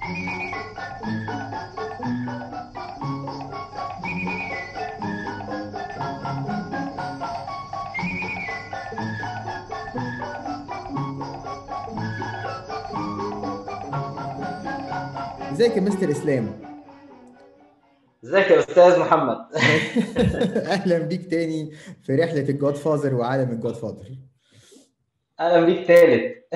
ازيك يا مستر اسلام؟ ازيك يا أستاذ محمد؟ أهلا بيك تاني في رحلة الجود فازر وعالم الجود فازر أهلا بيك تالت.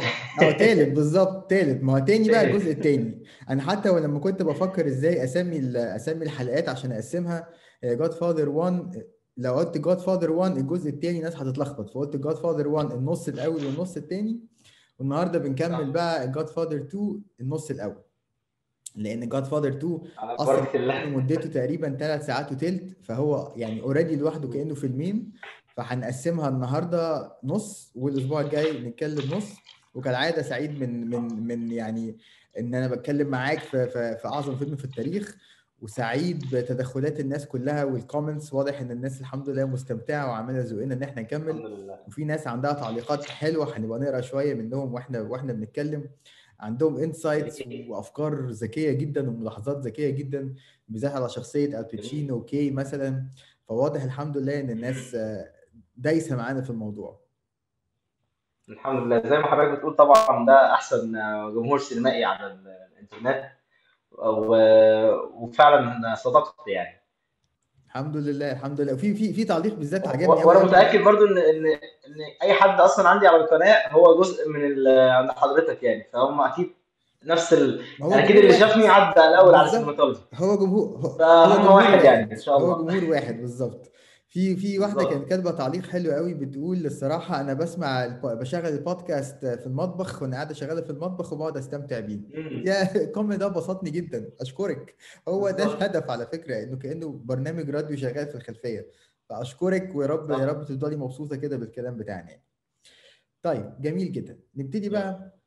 آه تالت بالظبط تالت. ما هو تاني بقى الجزء التاني. أنا حتى ولما كنت بفكر إزاي اسمي اسمي الحلقات عشان اقسمها Godfather 1 لو قلت Godfather 1 الجزء التاني ناس هتتلخبط. فقلت Godfather 1 النص الأول والنص التاني والنهاردة بنكمل. بقى Godfather 2 النص الأول. لأن Godfather 2 على أصلا مدته تقريبا ثلاث ساعات وتلت فهو يعني already لوحده كأنه فيلمين. فهنقسمها النهارده نص والأسبوع الجاي نتكلم نص. وكالعادة سعيد من من من يعني إن أنا بتكلم معاك في في, في أعظم فيلم في التاريخ. وسعيد بتدخلات الناس كلها وال comments واضح إن الناس الحمد لله مستمتعة وعمالة تزقنا إن إحنا نكمل. وفي ناس عندها تعليقات حلوة هنبقى نقرأ شوية منهم وإحنا وإحنا بنتكلم. عندهم insights وأفكار ذكية جدا وملاحظات ذكية جدا بالذات على شخصية الباتشينو وكي مثلا. فواضح الحمد لله إن الناس دايسة معانا في الموضوع. الحمد لله. زي ما حضرتك بتقول طبعا ده أحسن جمهور سينمائي على الإنترنت و- وفعلا صدقت يعني. الحمد لله الحمد لله. وفي في في تعليق بالذات عجبني وأنا. متأكد برضو ان ان إن أي حد أصلا عندي على القناة هو جزء من عند حضرتك يعني فهم أكيد نفس ال... هو يعني أكيد اللي. شافني عدى الأول على. ال CINEMATOLOGY هو جمهور هو هو جمهور واحد يعني إن شاء هو الله جمهور واحد بالظبط. في في واحدة. كانت كاتبة تعليق حلو قوي بتقول الصراحة أنا بسمع بشغل البودكاست في المطبخ وأنا قاعدة شغاله في المطبخ وبقعد أستمتع بيه. يا ال comment ده بسطني جدا أشكرك هو ده. الهدف على فكرة إنه كأنه برنامج راديو شغال في الخلفية فأشكرك ويا رب. يا رب تفضلي مبسوطة كده بالكلام بتاعنا يعني. طيب جميل جدا نبتدي بقى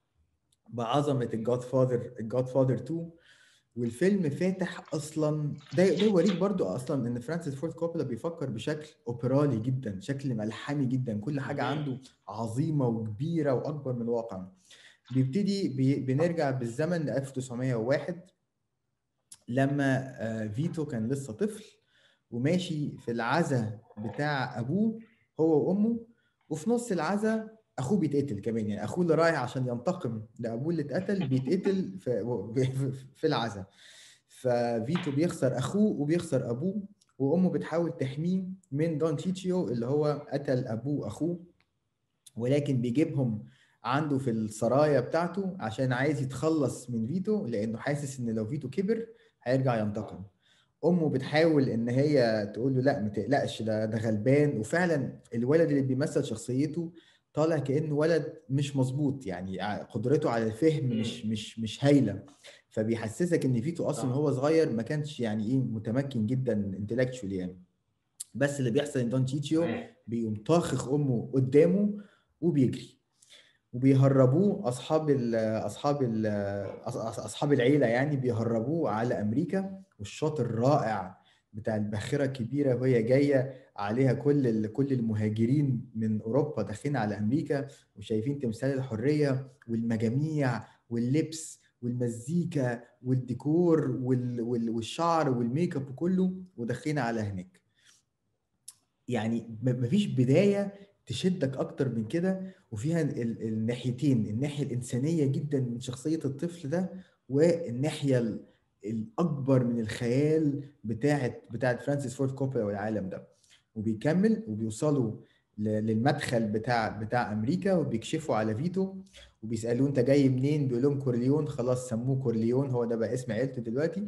بعظمة ال Godfather ال Godfather 2 والفيلم فاتح أصلا ده ده يوريك برضو أصلا إن فرانسيس فورد كوبولا بيفكر بشكل أوبرالي جدا شكل ملحمي جدا كل حاجة. عنده عظيمة وكبيرة وأكبر من الواقع بيبتدي بي بنرجع بالزمن ل 1901 لما آه، فيتو كان لسه طفل وماشي في العزا بتاع أبوه هو وأمه وفي نص العزا أخوه بيتقتل كمان يعني أخوه اللي رايح عشان ينتقم لأبوه اللي اتقتل بيتقتل في في العزا ففيتو بيخسر أخوه وبيخسر أبوه وأمه بتحاول تحميه من دون تشيتشيو اللي هو قتل أبوه اخوه ولكن بيجيبهم عنده في السرايا بتاعته عشان عايز يتخلص من فيتو لأنه حاسس إن لو فيتو كبر هيرجع ينتقم. أمه بتحاول إن هي تقول له لا ما تقلقش ده ده غلبان. وفعلا الولد اللي بيمثل شخصيته طالع كأنه ولد مش مظبوط يعني قدرته على الفهم مش مش مش هايلة. فبيحسسك إن فيتو أصلا. هو صغير ما كانش يعني إيه متمكن جدا انتلكتشوال يعني. بس اللي بيحصل إن دون تشيتشيو تمام. بيقوم طاخخ أمه قدامه وبيجري. وبيهربوه أصحاب ال أصحاب ال أصحاب العيلة يعني بيهربوه على أمريكا. والشاطر الرائع بتاع الباخرة الكبيرة وهي جاية عليها كل كل المهاجرين من أوروبا داخلين على أمريكا وشايفين تمثال الحرية والمجاميع واللبس والمزيكا والديكور وال- وال- والشعر والميك أب وكله وداخلين على هناك. يعني مفيش بداية تشدك أكتر من كده وفيها ال- ال- الناحيتين الناحية الإنسانية جدا من شخصية الطفل ده والناحية ال- الأكبر من الخيال بتاعت بتاعت فرانسيس فورد كوبولا والعالم ده. وبيكمل وبيوصلوا للمدخل بتاع بتاع أمريكا وبيكشفوا على فيتو وبيسألوه أنت جاي منين؟ بيقول لهم كورليون خلاص سموه كورليون هو ده بقى اسم عيلته دلوقتي.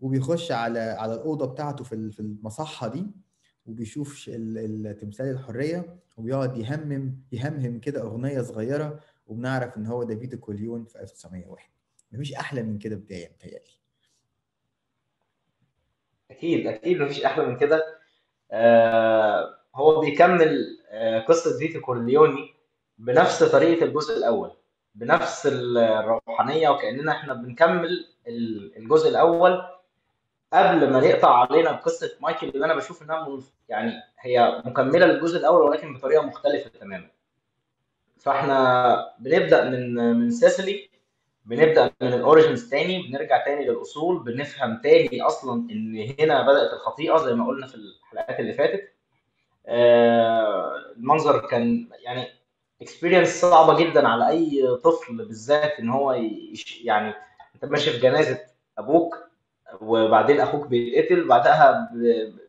وبيخش على على الأوضة بتاعته في في المصحة دي وبيشوف تمثال الحرية وبيقعد يهمم يهمهم كده أغنية صغيرة وبنعرف إن هو ده فيتو كورليون في 1901 مفيش أحلى من كده بدايه متهيألي أكيد أكيد مفيش أحلى من كده. آه هو بيكمل آه قصة فيتو كورليوني بنفس طريقة الجزء الأول بنفس الروحانية وكأننا إحنا بنكمل ال- الجزء الأول قبل ما نقطع علينا بقصة مايكل اللي أنا بشوف إنها يعني هي مكملة للجزء الأول ولكن بطريقة مختلفة تماما. فإحنا بنبدأ من من Sicily بنبدأ من ال origins تاني بنرجع تاني للأصول بنفهم تاني أصلا إن هنا بدأت الخطيئة زي ما قلنا في الحلقات اللي فاتت. آه، المنظر كان يعني experience صعبة جدا على أي طفل بالذات إن هو يعني أنت ماشي في جنازة أبوك وبعدين أخوك بيتقتل بعدها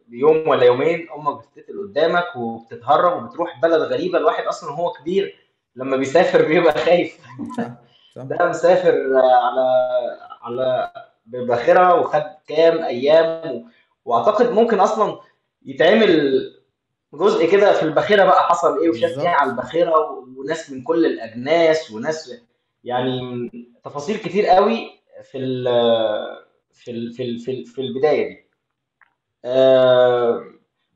بيوم ولا يومين أمك بتتقتل قدامك وبتتهرب وبتروح بلد غريبة الواحد أصلا هو كبير لما بيسافر بيبقى خايف. ده مسافر على على بباخرة وخد كام أيام وأعتقد ممكن أصلا يتعمل جزء كده في الباخرة بقى حصل إيه وشاف إيه على و- وناس من كل الأجناس وناس يعني تفاصيل كتير قوي في ال في ال في ال في ال- في البداية دي. آه،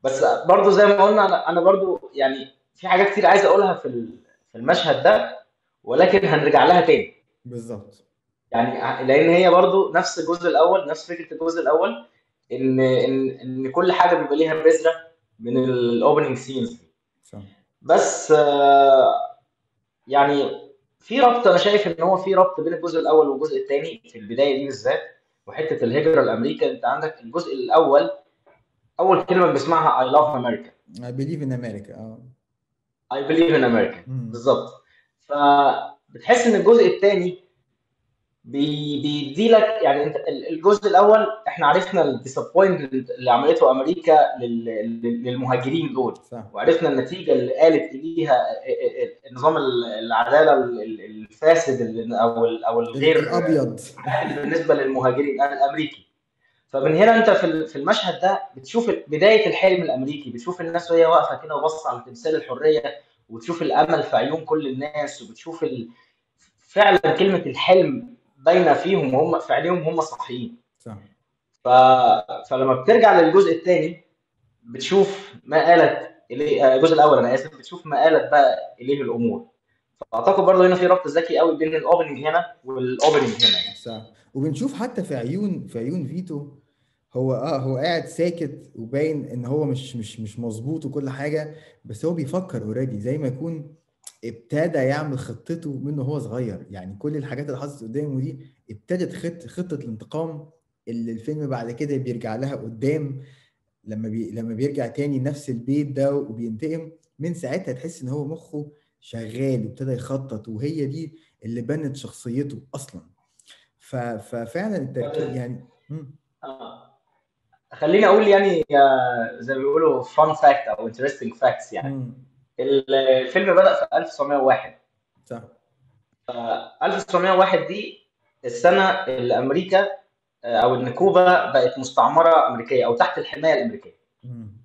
بس برضو زي ما قلنا أنا برضو يعني في حاجات كتير عايز أقولها في في المشهد ده. ولكن هنرجع لها تاني. بالظبط. يعني لأن هي برضو نفس الجزء الأول نفس فكرة الجزء الأول إن ان إن كل حاجة بيبقى ليها بذرة من ال opening scenes صح. بس آه، يعني في ربط أنا شايف إن هو في ربط بين الجزء الأول والجزء الثاني في البداية دي بالذات وحتة الهجرة لامريكا أنت عندك الجزء الأول أول كلمة بنسمعها I love America. I believe in America آه. Believe in America. مم. بالظبط. فبتحس إن الجزء الثاني بي بيدي لك يعني أنت ال- الجزء الأول إحنا عرفنا ال disappointment اللي عملته أمريكا لل- لل- للمهاجرين دول. وعرفنا النتيجة اللي قالت إليها نظام العدالة ال- الفاسد أو أو ال- الغير الأبيض. بالنسبة للمهاجرين الأمريكي. فمن هنا أنت في المشهد ده بتشوف بداية الحلم الأمريكي بتشوف الناس وهي واقفة كده وبص على تمثال الحرية. وتشوف الامل في عيون كل الناس وبتشوف ال... فعلا كلمة الحلم باينة فيهم وهم في عينيهم هم صاحيين ف... فلما بترجع للجزء الثاني بتشوف ما آلت إليه آه، الجزء الأول أنا آسف بتشوف ما آلت بقى إليه الأمور. فأعتقد برضه هنا في ربط ذكي قوي بين الأوبننج هنا والأوبننج هنا يعني. صح. وبنشوف حتى في عيون في عيون فيتو هو آه هو قاعد ساكت وباين إن هو مش مش مش مظبوط وكل حاجة بس هو بيفكر already زي ما يكون ابتدى يعمل خطته من وهو صغير يعني كل الحاجات اللي حصلت قدامه دي ابتدت خط خطة الانتقام اللي الفيلم بعد كده بيرجع لها قدام لما بي لما بيرجع تاني نفس البيت ده وبينتقم من ساعتها تحس إن هو مخه شغال وابتدى يخطط وهي دي اللي بنت شخصيته أصلا ف... ففعلا التركيب يعني مم. آه. خليني أقول يعني آه، زي ما بيقولوا fun fact أو interesting facts يعني. مم. الفيلم بدأ في 1901 صح. 1901 دي السنة اللي أمريكا آه، أو إن كوبا بقت مستعمرة أمريكية أو تحت الحماية الأمريكية. مم.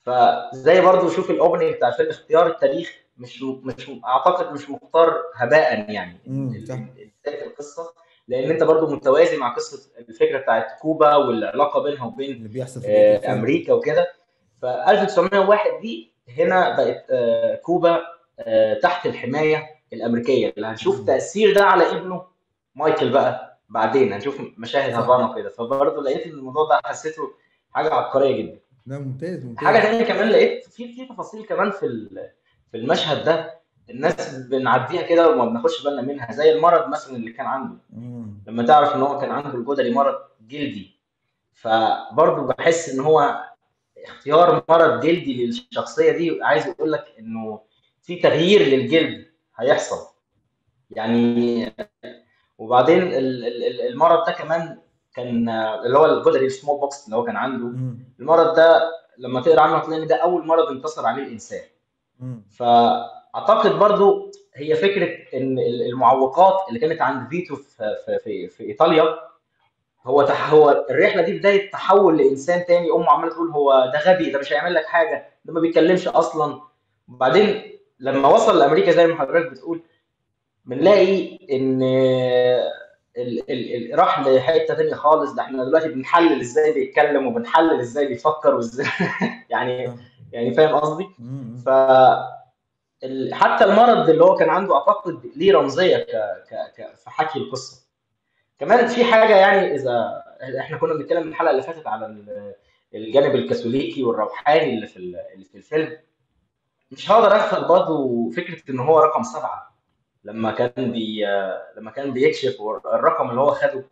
فزي برضو شوف الاوبننج بتاع الفيلم اختيار التاريخ مش مش أعتقد مش مختار هباء يعني. بدايه القصة. لأن انت برضو متوازي مع قصة الفكرة بتاعت كوبا والعلاقة بينها وبين اللي بيحصل في آه، أمريكا وكده. ف 1901 دي هنا بقت آه، كوبا آه، تحت الحماية الأمريكية. اللي هنشوف. تأثير ده على ابنه مايكل بقى بعدين. هنشوف مشاهد هافانا وكده. فبرضه لقيت إن الموضوع ده حسيته حاجة عبقرية جدا. لا ممتاز حاجة ممتاز تانية كمان لقيت في في تفاصيل كمان في في المشهد ده. الناس بنعديها كده وما بناخدش بالنا منها زي المرض مثلا اللي كان عنده مم. لما تعرف إن هو كان عنده الجدري مرض جلدي فبرضه بحس إن هو اختيار مرض جلدي للشخصية دي عايز أقول لك إنه في تغيير للجلد هيحصل يعني وبعدين ال- ال- ال- المرض ده كمان كان اللي هو الجدري ال smallpox اللي هو كان عنده مم. المرض ده لما تقرأ عنه هتلاقي إن ده أول مرض انتصر عليه الإنسان مم. فاعتقد برضو هي فكرة إن المعوقات اللي كانت عند فيتو في في في, في إيطاليا هو تح هو الرحلة دي بداية تحول لإنسان تاني. أمه عمالة تقول هو ده غبي ده مش هيعمل لك حاجة ده ما بيتكلمش أصلا. وبعدين لما وصل لأمريكا زي ما حضرتك بتقول بنلاقي إن ال ال ال راح لحتة تانية خالص. ده إحنا دلوقتي بنحلل إزاي بيتكلم وبنحلل إزاي بيفكر وإزاي يعني يعني فاهم قصدي؟ ف حتى المرض اللي هو كان عنده أعتقد ليه رمزية ك... ك... ك... في حكي القصة كمان في حاجة يعني إذا إحنا كنا بنتكلم الحلقة اللي فاتت على ال- الجانب الكاثوليكي والروحاني اللي في ال- اللي في الفيلم مش هقدر اغفل برضه فكرة إن هو رقم سبعة لما كان بي لما كان بيكشف الرقم اللي هو خده.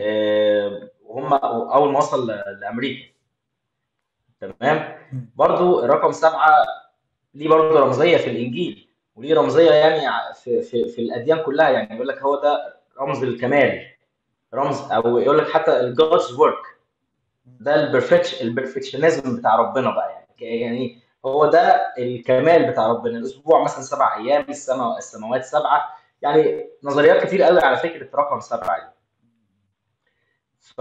آه، وهم أول ما وصل لأمريكا تمام مم. برضو الرقم سبعة ليه برضو رمزية في الإنجيل وليه رمزية يعني في, في, في الأديان كلها يعني يقول لك هو ده رمز الكمال رمز أو يقول لك حتى ال God's work ده ال perfec- ال perfectionism بتاع ربنا بقى يعني يعني هو ده الكمال بتاع ربنا الأسبوع مثلا سبع أيام السماء السماوات سبعة يعني نظريات كتير قوي على فكرة رقم سبعة دي. ف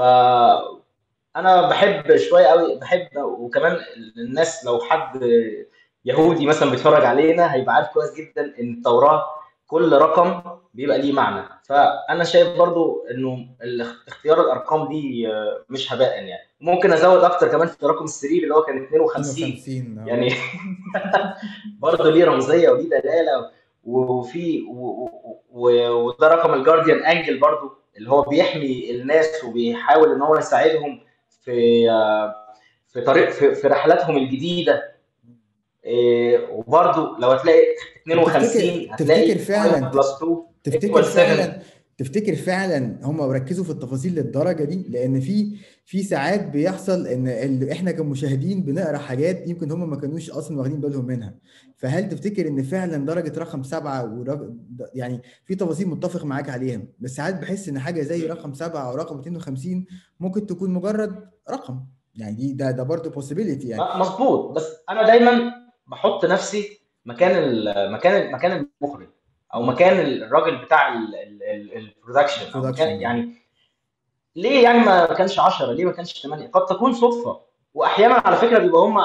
أنا بحب شوية قوي بحب وكمان الناس لو حد يهودي مثلا بيتفرج علينا هيبقى عارف كويس جدا إن التوراة كل رقم بيبقى ليه معنى. فأنا شايف برضو إنه اختيار الأرقام دي آه، مش هباء يعني. ممكن أزود أكتر كمان في رقم السرير اللي هو كان 52 52 آه. يعني برضه ليه رمزية وليه دلالة. وفي وده رقم ال guardian angel برضه اللي هو بيحمي الناس وبيحاول إن هو يساعدهم في آه، في طريق في, في رحلاتهم الجديدة. إيه، وبرضه لو هتلاقي طب 52 تفتكر هتلاقي تفتكر فعلا 5 plus 2 تفتكر equals 7 فعلا تفتكر فعلا هم ركزوا في التفاصيل للدرجة دي؟ لأن في في ساعات بيحصل إن إحنا كمشاهدين بنقرأ حاجات يمكن هم ما كانوش أصلا واخدين بالهم منها. فهل تفتكر إن فعلا درجة رقم سبعة ورق... يعني في تفاصيل متفق معاك عليها بس ساعات بحس إن حاجة زي رقم سبعة أو رقم 250 ممكن تكون مجرد رقم؟ يعني دي ده ده برضه possibility يعني. مظبوط بس أنا دايما بحط نفسي مكان ال- مكان مكان المخرج أو مكان الراجل بتاع البرودكشن مكان يعني ليه يعني ما كانش 10 ليه ما كانش 8 قد تكون صدفة. واحيانا على فكرة بيبقى هم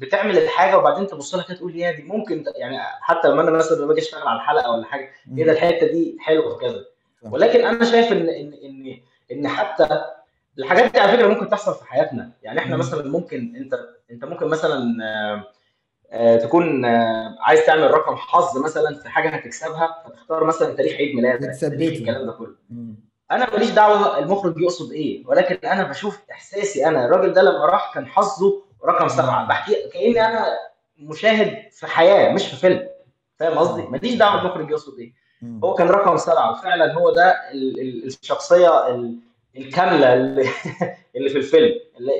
بتعمل الحاجة وبعدين تبص لها كده تقول يا دي ممكن يعني حتى لما أنا مثلا باجي أشتغل على الحلقة ولا حاجة إيه ده. الحتة دي حلوة في كذا صح. ولكن أنا شايف إن إن إن إن حتى الحاجات دي على فكرة ممكن تحصل في حياتنا. يعني إحنا. مثلا ممكن أنت أنت ممكن مثلا تكون آه، عايز تعمل رقم حظ مثلا في حاجة هتكسبها فتختار مثلا تاريخ عيد ميلادك تاريخ الكلام ده كله. أنا ماليش دعوة المخرج يقصد إيه ولكن أنا بشوف إحساسي أنا الراجل ده لما راح كان حظه رقم سبعة. بحكي كأني أنا مشاهد في حياة مش في فيلم فاهم قصدي؟ ماليش دعوة المخرج يقصد إيه. هو كان رقم سبعة وفعلا هو ده ال- ال- الشخصية ال- الكاملة اللي في الفيلم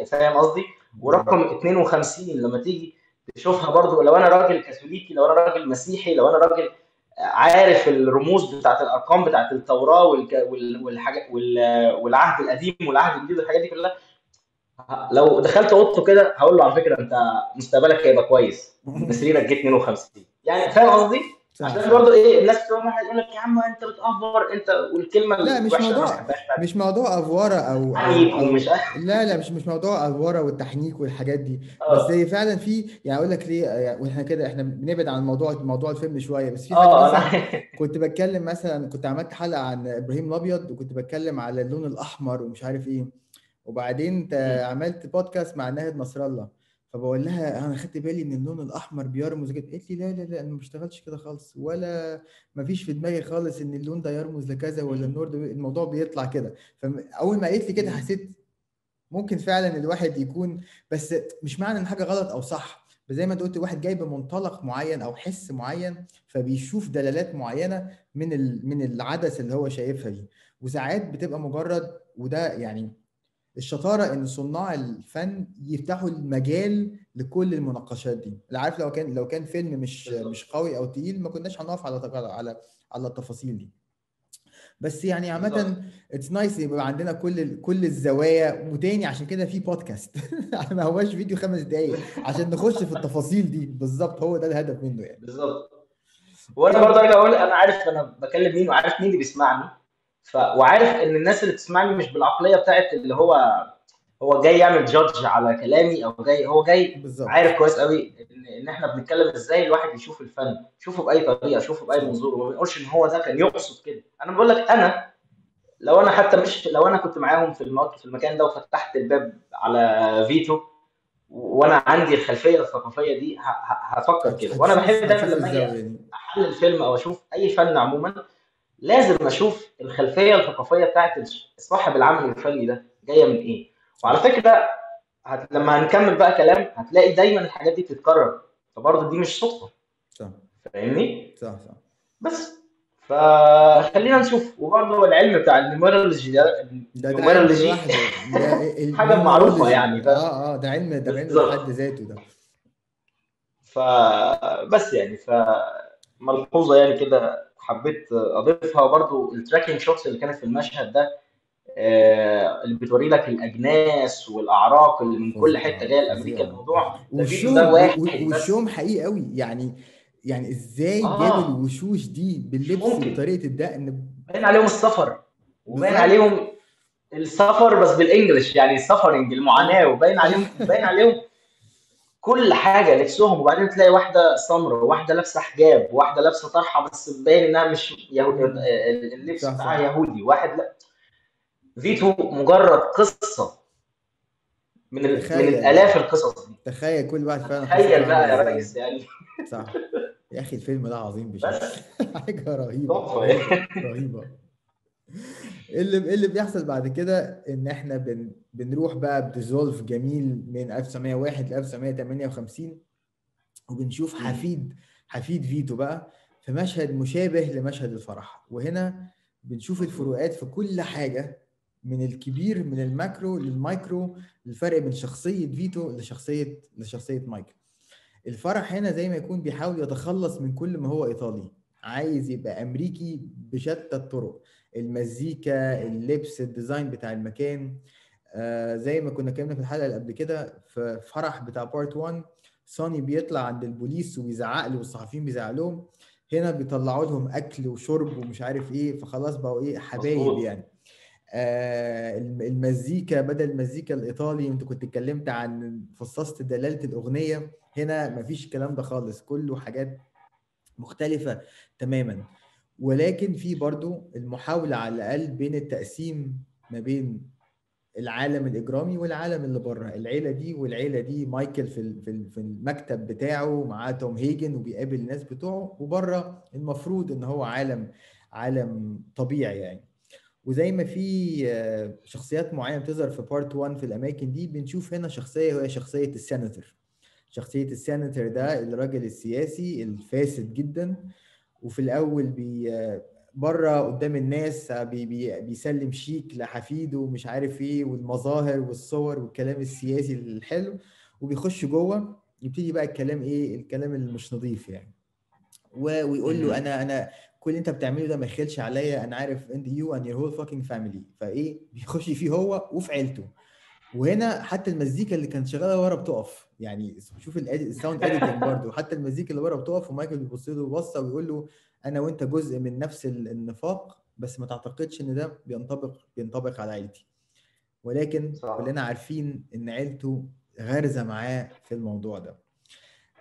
فاهم قصدي؟ ورقم 52 لما تيجي تشوفها برضو لو أنا راجل كاثوليكي لو أنا راجل مسيحي لو أنا راجل عارف الرموز بتاعت الأرقام بتاعت التوراة والك... وال... والحاجة... وال... والعهد القديم والعهد الجديد والحاجات دي كلها لو دخلت أوضته كده هقول له على فكرة أنت مستقبلك هيبقى كويس سريرك جه 52 يعني فاهم قصدي؟ عشان برضه إيه الناس بتبقى واحد يقول لك يا عم أنت بتأفور أنت والكلمة لا مش موضوع مش موضوع أفورة أو عنيك ومش أو لا لا مش مش موضوع أفورة والتحنيك والحاجات دي. بس آه هي فعلا في يعني أقول لك ليه يعني وإحنا كده إحنا بنبعد عن موضوع موضوع الفيلم شوية. بس في مثلا أنا كنت بتكلم مثلا كنت عملت حلقة عن إبراهيم الأبيض وكنت بتكلم على اللون الأحمر ومش عارف إيه. وبعدين. عملت بودكاست مع ناهد نصر الله. فبقول لها أنا خدت بالي إن اللون الأحمر بيرمز كده قالت لي لا لا لا أنا ما بشتغلش كده خالص ولا ما فيش في دماغي خالص إن اللون ده يرمز لكذا ولا. النور ده الموضوع بيطلع كده فاول ما قالت لي كده. حسيت ممكن فعلا الواحد يكون بس مش معنى إن حاجة غلط أو صح بس زي ما أنت قلت واحد جاي بمنطلق معين أو حس معين فبيشوف دلالات معينة من. من العدسه اللي هو شايفها دي وساعات بتبقى مجرد وده يعني الشطارة إن صناع الفن يفتحوا المجال لكل المناقشات دي. عارف لو كان لو كان فيلم مش مش قوي أو تقيل ما كناش هنقف على على على التفاصيل دي. بس يعني عامة it's nice يبقى عندنا كل كل الزوايا. وتاني عشان كده في بودكاست ما هواش فيديو خمس دقايق عشان نخش في التفاصيل دي. بالظبط هو ده الهدف منه يعني. بالظبط. وأنا برضه ارجع أقول أنا عارف أنا بكلم مين وعارف مين اللي بيسمعني. ف... وعارف إن الناس اللي بتسمعني مش بالعقلية بتاعت اللي هو هو جاي يعمل جادج على كلامي أو جاي هو جاي بالظبط. عارف كويس قوي ان إن إحنا بنتكلم إزاي الواحد يشوف الفن يشوفه بأي طريقة يشوفه بأي منظور وما بنقولش إن هو ده كان يقصد كده. أنا بقول لك أنا لو أنا حتى مش لو أنا كنت معاهم في الموقف في المكان ده وفتحت الباب على فيتو وأنا عندي الخلفية الثقافية دي ه- ه- هفكر كده. وأنا بحب دايما لما أجي دي أحلل فيلم أو أشوف أي فن عموما لازم أشوف الخلفية الثقافية بتاعت صاحب العمل الفني ده جاية من إيه. وعلى فكرة هت... لما هنكمل بقى كلام هتلاقي دايما الحاجات دي بتتكرر فبرضه دي مش صدفة. فاهمني؟ صح صح. بس. فخلينا نشوف. وبرضه العلم بتاع النيوميرولوجي ده ده حاجة معروفة يعني ده آه آه ده علم ده علم بحد ذاته ده. فبس يعني فملحوظه يعني كده. حبيت أضيفها برضو ال tracking shots اللي كانت في المشهد ده آه، اللي بتوري لك الأجناس والأعراق اللي من كل حتة جاية لأمريكا الموضوع. ده فيديو ده وشهم و- واحد و- بس. وشهم حقيقي قوي. يعني يعني إزاي جابوا آه الوشوش دي باللبس وبطريقة الدقن باين عليهم السفر. وباين عليهم السفر بس بالإنجلش يعني السفرنج المعاناة آه وباين عليهم باين عليهم كل حاجة لبسهم وبعدين تلاقي واحدة سمراء وواحدة لابسة حجاب وواحدة لابسة طرحة بس باين إنها مش يهو... مم. اللبس بتاعها يهودي. واحد لا. فيتو مجرد قصة من ال... من الآلاف القصص دي. تخيل كل واحد فعلا تخيل بقى يا ريس يعني. صح. يا أخي الفيلم ده عظيم بشكل. تحفه رهيبة. رهيبة. اللي اللي بيحصل بعد كده إن إحنا بن بنروح بقى ب dissolve جميل من 1901 ل 1958 وبنشوف. حفيد حفيد فيتو بقى في مشهد مشابه لمشهد الفرح. وهنا بنشوف الفروقات في كل حاجة من الكبير من ال macro لل micro الفرق بين شخصية فيتو لشخصية لشخصية مايكل الفرح هنا زي ما يكون بيحاول يتخلص من كل ما هو إيطالي عايز يبقى أمريكي بشتى الطرق. المزيكا اللبس ال design بتاع المكان. آه زي ما كنا اتكلمنا في الحلقة اللي قبل كده في فرح بتاع part 1 سوني بيطلع عند البوليس وبيزعق له والصحفيين بيزعق لهم. هنا بيطلعوا لهم أكل وشرب ومش عارف إيه فخلاص بقوا إيه حبايب يعني. آه الم- المزيكا بدل المزيكا الإيطالي أنت كنت اتكلمت عن فصصت دلالة الأغنية. هنا مفيش الكلام ده خالص كله حاجات مختلفة تماما. ولكن في برضو المحاولة على الأقل بين التقسيم ما بين العالم الإجرامي والعالم اللي بره. العيلة دي والعيلة دي مايكل في في ال- في المكتب بتاعه معاه توم هيجن وبيقابل الناس بتوعه وبره المفروض إن هو عالم عالم طبيعي يعني. وزي ما في آه، شخصيات معينة بتظهر في part 1 في الأماكن دي بنشوف هنا شخصية وهي شخصية السيناتور. شخصية السيناتور ده الراجل السياسي الفاسد جدا وفي الأول بيبقى بره قدام الناس بي بي بيسلم شيك لحفيده ومش عارف إيه والمظاهر والصور والكلام السياسي الحلو وبيخش جوه يبتدي بقى الكلام إيه الكلام اللي مش نظيف يعني. ويقول له. أنا أنا كل اللي أنت بتعمله ده ما يخلش عليا أنا عارف إن you and your whole fucking family فإيه بيخش فيه هو وفي عيلته. وهنا حتى المزيكا اللي كانت شغالة ورا بتقف. يعني شوف ال sound editing برضو. حتى المزيكا اللي ورا بتقف ومايكل بيبص له بصه ويقول له أنا وأنت جزء من نفس ال- النفاق بس ما تعتقدش إن ده بينطبق بينطبق على عيلتي ولكن صح. كلنا عارفين إن عيلته غارزة معاه في الموضوع ده.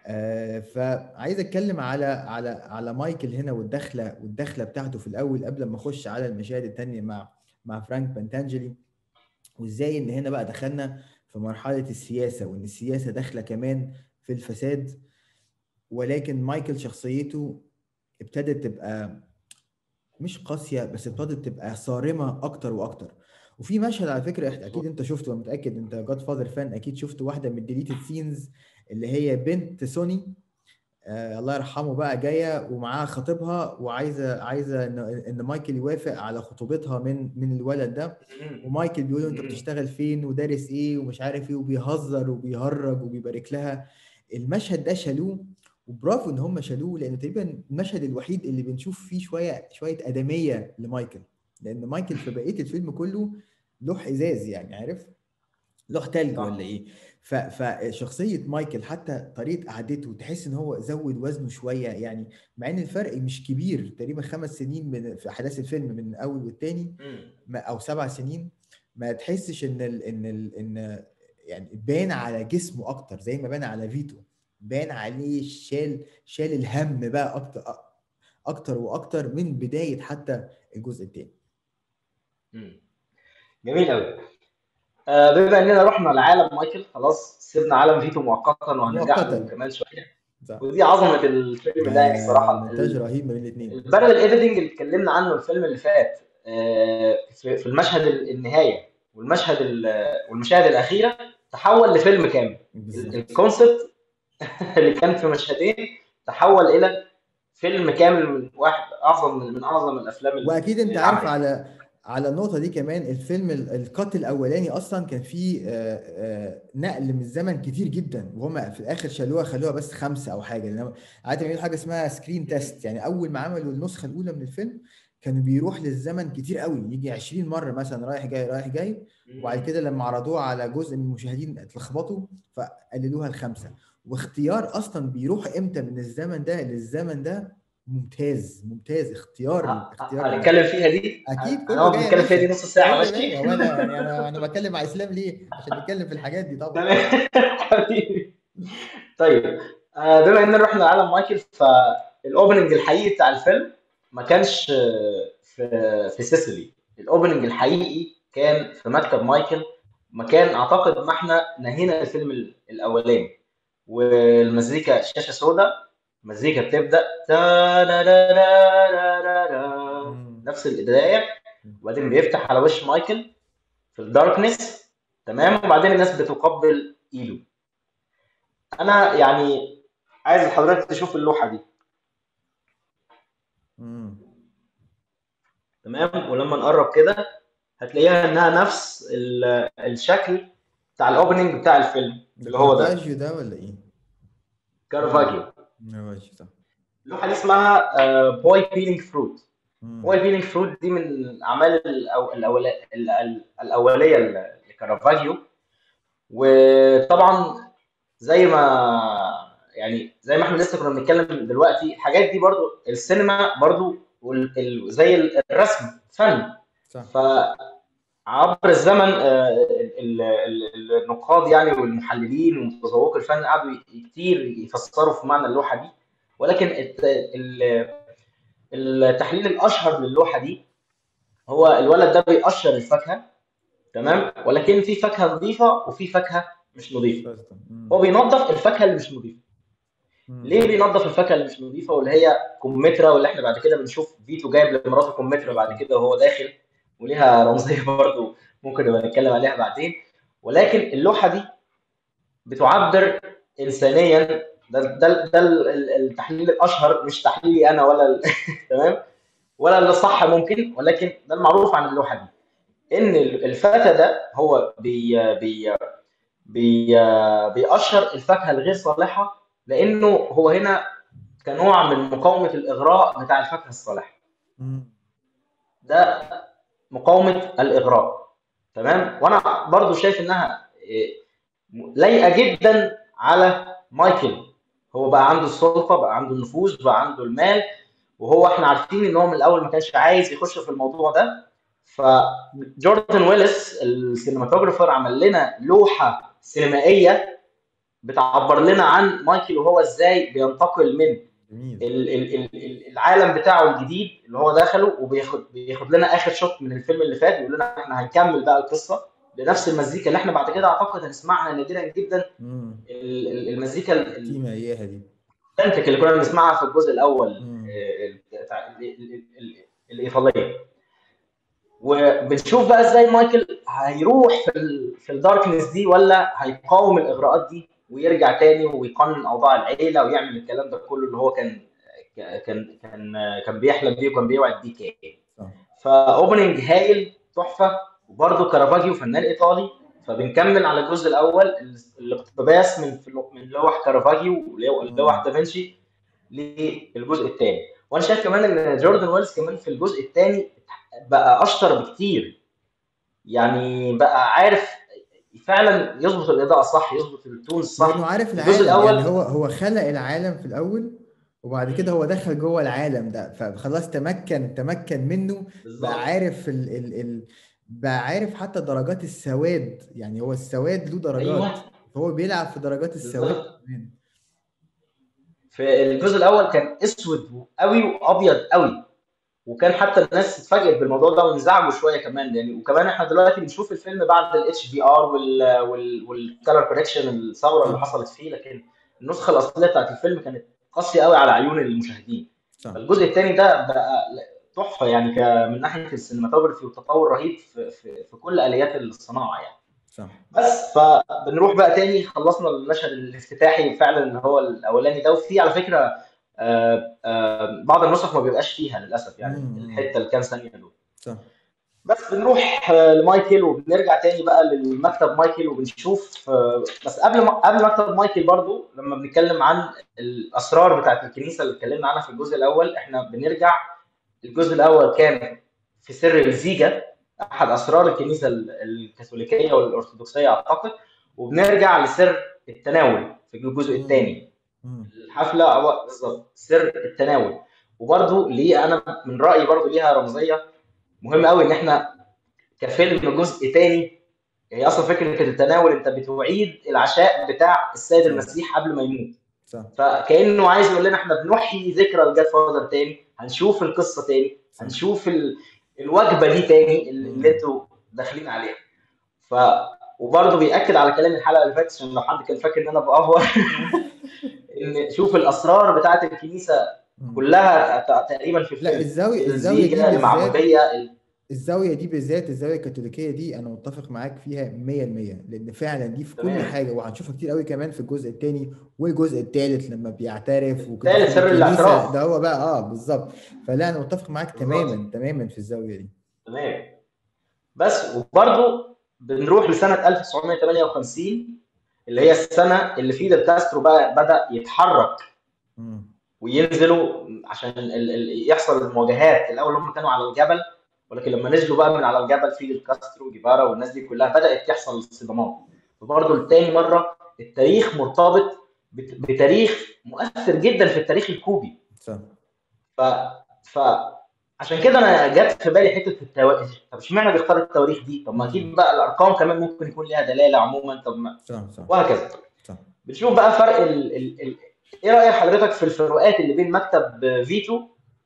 آه، فعايز أتكلم على على على مايكل هنا والدخله والدخلة بتاعته في الأول قبل ما أخش على المشاهد التانية مع مع فرانك بانتانجلي. وإزاي إن هنا بقى دخلنا في مرحلة السياسة وإن السياسة داخلة كمان في الفساد. ولكن مايكل شخصيته ابتدت تبقى مش قاسية بس ابتدت تبقى صارمة أكتر وأكتر. وفي مشهد على فكرة أكيد أنت شفته أنا متأكد أنت Godfather fan أكيد شفت واحدة من ال deleted scenes اللي هي بنت سوني الله يرحمه بقى جاية ومعاها خطيبها وعايزة عايزة إن إن مايكل يوافق على خطوبتها من من الولد ده. ومايكل بيقول له أنت. بتشتغل فين ودارس إيه ومش عارف إيه وبيهزر وبيهرج وبيبارك لها. المشهد ده شالوه وبرافو إن هم شالوه لأن تقريبا المشهد الوحيد اللي بنشوف فيه شوية شوية أدمية لمايكل. لأن مايكل في بقية الفيلم كله لوح إزاز يعني عارف؟ لوح تلج ولا إيه؟ فشخصيه مايكل حتى طريقة قعدته تحس إن هو زود وزنه شوية يعني مع إن الفرق مش كبير تقريبا خمس سنين من في أحداث الفيلم من الأول والتاني أو سبع سنين ما تحسش إن ال إن ال إن يعني بان على جسمه أكتر زي ما بان على فيتو بان عليه شال شال الهم بقى أكتر أكتر وأكتر من بداية حتى الجزء الثاني. جميل قوي آه بما اننا رحنا لعالم مايكل خلاص سيبنا عالم فيتو مؤقتا وهنرجع له كمان شوية. صح. ودي عظمة الفيلم ده يعني الصراحه مونتاج رهيب ما بين الاثنين البارل ايديتنج اللي اتكلمنا عنه الفيلم اللي فات آه، في المشهد ال- النهاية والمشهد ال- والمشاهد الأخيرة تحول لفيلم كامل. ال concept اللي كان في مشهدين تحول إلى فيلم كامل من واحد أعظم من أعظم الأفلام وأكيد أنت عارف على على النقطة دي كمان الفيلم ال- ال cut الأولاني أصلا كان فيه آه، آه، نقل من الزمن كتير جدا وهم في الآخر شالوها خلوها بس خمسة أو حاجة لأن عاده بيعملوا حاجة اسمها screen test يعني أول ما عملوا النسخة الأولى من الفيلم كانوا بيروح للزمن كتير قوي يجي 20 مرة مثلا رايح جاي رايح جاي وبعد كده لما عرضوها على جزء من المشاهدين اتلخبطوا فقللوها لخمسة. واختيار أصلا بيروح إمتى من الزمن ده للزمن ده ممتاز ممتاز. اختيار اختيار هنتكلم فيها دي؟ أكيد كله هنقعد جاي يا نتكلم فيها دي نص ساعة كله ماشي؟ أنا يعني أنا أنا بتكلم مع إسلام ليه؟ عشان نتكلم في الحاجات دي طبعا. حبيبي. طيب آه، بما اننا رحنا لعالم مايكل فال opening الحقيقي بتاع الفيلم ما كانش في في سيسيلي. ال opening الحقيقي كان في مكتب مايكل. مكان أعتقد ما إحنا نهينا الفيلم ال- الأولاني. والمزيكا شاشة سوداء. مزيكا بتبدأ تا لا لا لا لا لا لا. مم. نفس البدايه وبعدين بيفتح على وش مايكل؟ في ال darkness تمام؟ وبعدين الناس بتقبل ايده أنا يعني عايز حضرتك تشوف اللوحة دي. تمام؟ ولما نقرب كده هتلاقيها إنها نفس ال- الشكل بتاع ال opening بتاع الفيلم. اللي هو ده. كارافاجيو ده ولا إيه؟ كارافاجيو. اللوحه دي اسمها Boy Peeling Fruit. Boy Peeling Fruit دي من الأعمال الأولية ل- لكارفاجيو. وطبعا زي ما يعني زي ما إحنا لسه كنا بنتكلم دلوقتي الحاجات دي برضو السينما برضو زي الرسم فن. صح. فعبر الزمن آه، النقاد يعني والمحللين ومتذوقي الفن قعدوا كتير يفسروا في معنى اللوحة دي. ولكن الت- ال- التحليل الأشهر للوحة دي هو الولد ده بيقشر الفاكهة تمام؟ ولكن في فاكهة نظيفة وفي فاكهة مش نظيفة. هو بينظف الفاكهة اللي مش نظيفة. ليه بينظف الفاكهة اللي مش نظيفة؟ واللي هي كمثرى واللي إحنا بعد كده بنشوف فيتو جايب لمراته كمثرى بعد كده وهو داخل وليها رمزية برضه ممكن نبقى نتكلم عليها بعدين. ولكن اللوحة دي بتعبر انسانيا ده ده ده ال- التحليل الأشهر مش تحليلي أنا ولا تمام؟ ولا اللي صح ممكن ولكن ده المعروف عن اللوحة دي. إن الفتى ده هو بي بي بي بيقشر الفاكهه الغير صالحة لأنه هو هنا كنوع من مقاومة الإغراء بتاع الفاكهه الصالحه. ده مقاومة الإغراء. تمام؟ وأنا برضو شايف إنها إيه، لايقة جدا على مايكل. هو بقى عنده السلطة بقى عنده النفوذ بقى عنده المال وهو إحنا عارفين إن هو من الأول ما كانش عايز يخش في الموضوع ده. فجوردن ويلس ال cinematographer عمل لنا لوحة سينمائية بتعبر لنا عن مايكل وهو إزاي بينتقل من العالم بتاعه الجديد اللي هو دخله وبياخد بياخد لنا آخر shot من الفيلم اللي فات بيقول لنا إحنا هنكمل بقى القصة بنفس المزيكا اللي إحنا بعد كده أعتقد هنسمعها نادرا جدا. المزيكا ال- تيما إياها دي. اللي كنا بنسمعها في الجزء الأول. آه، الإيطالية. وبنشوف بقى إزاي مايكل هيروح في ال في الداركنس دي ولا هيقاوم الإغراءات دي؟ ويرجع تاني ويقنن أوضاع العيلة ويعمل الكلام ده كله اللي هو كان كان كان كان بيحلم بيه وكان بيوعد بيه كان. ف opening هايل تحفة. وبرده كارافاجيو فنان إيطالي. فبنكمل على الجزء الأول الاقتباس من من لوح كارافاجيو ولوح دافنشي للجزء الثاني وأنا شايف كمان إن جوردن ويلز كمان في الجزء الثاني بقى أشطر بكتير. يعني بقى عارف فعلا يظبط الإضاءة صح يظبط ال tone صح. لأنه عارف العالم الأول يعني هو هو خلق العالم في الأول وبعد كده هو دخل جوه العالم ده. فخلاص تمكن تمكن منه بقى عارف ال ال ال بقى عارف حتى درجات السواد. يعني هو السواد له درجات. أيوه. فهو بيلعب في درجات السواد كمان. في الجزء الأول كان أسود قوي وأبيض قوي. وكان حتى الناس اتفاجئت بالموضوع ده وانزعجوا شوية كمان يعني وكمان إحنا دلوقتي بنشوف الفيلم بعد ال HDR وال color correction الثورة اللي حصلت فيه لكن النسخة الأصلية بتاعت الفيلم كانت قاسية قوي على عيون المشاهدين. صح. فالجزء الثاني ده بقى تحفة يعني من ناحية السينماتوجرافي وتطور رهيب في, في, في كل آليات الصناعة يعني. صح. بس فبنروح بقى تاني خلصنا المشهد الافتتاحي فعلا اللي هو الأولاني ده وفي على فكرة بعض النسخ ما بيبقاش فيها للأسف يعني. الحتة الكام ثانية دول بس بنروح آه، لمايكل وبنرجع تاني بقى للمكتب مايكل وبنشوف آه، بس قبل ما قبل مكتب مايكل برضو لما بنتكلم عن الأسرار بتاعت الكنيسة اللي اتكلمنا عنها في الجزء الأول إحنا بنرجع الجزء الأول كان في سر الزيجة أحد أسرار الكنيسة ال- الكاثوليكية والأرثوذكسية أعتقد وبنرجع لسر التناول في الجزء. الثاني. الحفلة أو بالظبط سر التناول. وبرضو ليه أنا من رأيي برضو ليها رمزية مهم قوي إن إحنا كفيلم جزء تاني هي أصلا فكرة التناول أنت بتعيد العشاء بتاع السيد المسيح قبل ما يموت. صح. فكأنه عايز يقول لنا إحنا بنحيي ذكرى الجاد فاذر تاني هنشوف القصة تاني هنشوف ال... الوجبة دي تاني اللي. أنتوا داخلين عليها. ف وبرضه بيأكد على كلام الحلقة اللي فاتت عشان لو حد كان فاكر إن أنا بأفور. إن شوف الأسرار بتاعت الكنيسة. كلها تقريبا في لا الفيلم الزاوية الزاوية دي المعموديه ال- الزاوية دي بالذات الزاوية الكاثوليكية دي أنا متفق معاك فيها 100% لأن فعلا دي في كل حاجة وهنشوفها كتير قوي كمان في الجزء الثاني والجزء الثالث لما بيعترف وكده. الثالث في سر الاعتراف. ده هو بقى آه بالظبط. فلا أنا متفق معاك تماما تماما في الزاوية دي. تمام. بس وبرضه بنروح لسنة 1958 اللي هي السنة اللي فيدل كاسترو بقى بدأ يتحرك. وينزلوا عشان ال ال يحصل المواجهات. الأول هم كانوا على الجبل ولكن لما نزلوا بقى من على الجبل فيدل كاسترو وجيفارا والناس دي كلها بدأت يحصل صدامات فبرضه لتاني مرة التاريخ مرتبط بت- بتاريخ مؤثر جدا في التاريخ الكوبي. ف ف عشان كده أنا جت في بالي حتة التواريخ. طب اشمعنى بيختار التواريخ دي؟ طب ما. أكيد بقى الأرقام كمان ممكن يكون ليها دلالة عموما. طب ما وهكذا. بنشوف بقى فرق ال... ال... ال... إيه رأي حضرتك في الفروقات اللي بين مكتب فيتو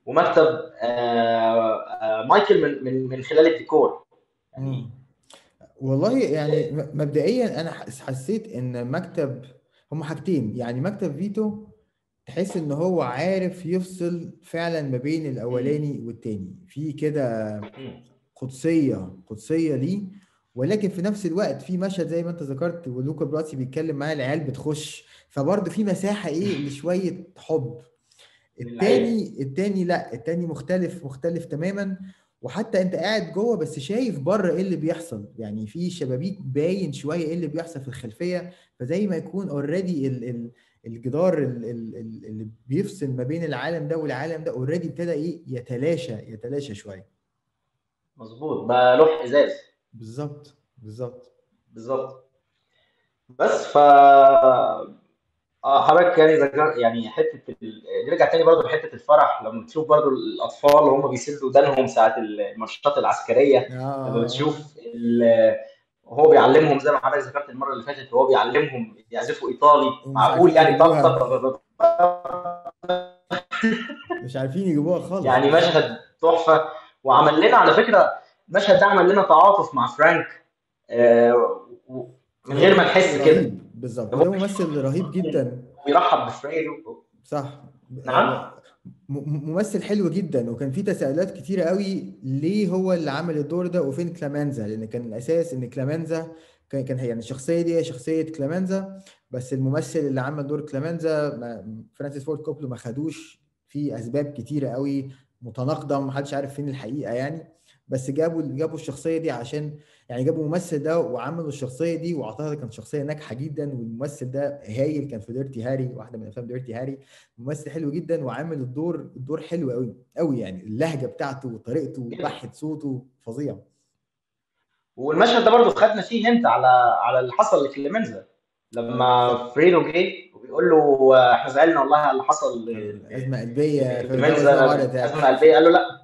ومكتب آه... آه... مايكل من من من خلال الديكور؟ يعني. والله يعني مبدئيا أنا حس- حسيت إن مكتب هم حاجتين. يعني مكتب فيتو تحس إن هو عارف يفصل فعلا ما بين. الأولاني والتاني. في كده مم. قدسية قدسية ليه. ولكن في نفس الوقت في مشهد زي ما أنت ذكرت ولوكا براسي بيتكلم معاه العيال بتخش. فبرضه في مساحة إيه لشوية حب. التاني التاني لأ التاني مختلف مختلف تماما. وحتى أنت قاعد جوه بس شايف بره إيه اللي بيحصل. يعني في شبابيك باين شوية إيه اللي بيحصل في الخلفية. فزي ما يكون already ال ال الجدار ال- ال- ال- اللي بيفصل ما بين العالم ده والعالم ده already ابتدى إيه يتلاشى يتلاشى شوية. مظبوط. بقى لوح إزاز. بالظبط بالظبط. بالظبط. بس ف آه حضرتك يعني ذكر يعني حتة ال... نرجع تاني برضه لحتة الفرح لما تشوف برضه الأطفال وهم بيسدوا ودانهم ساعة الماتشات العسكرية آه. لما بتشوف ال... وهو بيعلمهم زي ما حضرتك ذكرت المرة اللي فاتت وهو بيعلمهم يعزفوا إيطالي. معقول يعني؟ طق مش عارفين يجيبوها خالص. يعني مشهد تحفة. وعمل لنا على فكرة المشهد ده عمل لنا تعاطف مع فرانك آه من غير ما نحس كده. بالظبط. وده ممثل رهيب جدا. ويرحب بفريدو صح. نعم؟ ممثل حلو جدا وكان في تساؤلات كتيرة قوي ليه هو اللي عمل الدور ده وفين كلامانزا؟ لأن كان الأساس إن كلامانزا كان كان يعني الشخصية دي شخصية كلامانزا بس الممثل اللي عمل دور كلامانزا ما فرانسيس فورد كوبولا ما خدوش في أسباب كتيرة قوي متناقضة ومحدش عارف فين الحقيقة يعني. بس جابوا جابوا الشخصية دي عشان يعني جابوا الممثل ده وعملوا الشخصية دي وأعتقد كانت شخصية ناجحة جدا والممثل ده هايل كان في ديرتي هاري واحدة من أفلام ديرتي هاري ممثل حلو جدا وعامل الدور الدور حلو قوي قوي يعني اللهجة بتاعته وطريقته وبحة صوته فظيع. والمشهد ده برضه خدنا فيه هنت على على اللي حصل لكليمنزا. لما فريدو جه وبيقول له آه، إحنا زعلنا والله على اللي حصل أزمة قلبية أزمة قلبية قال له لأ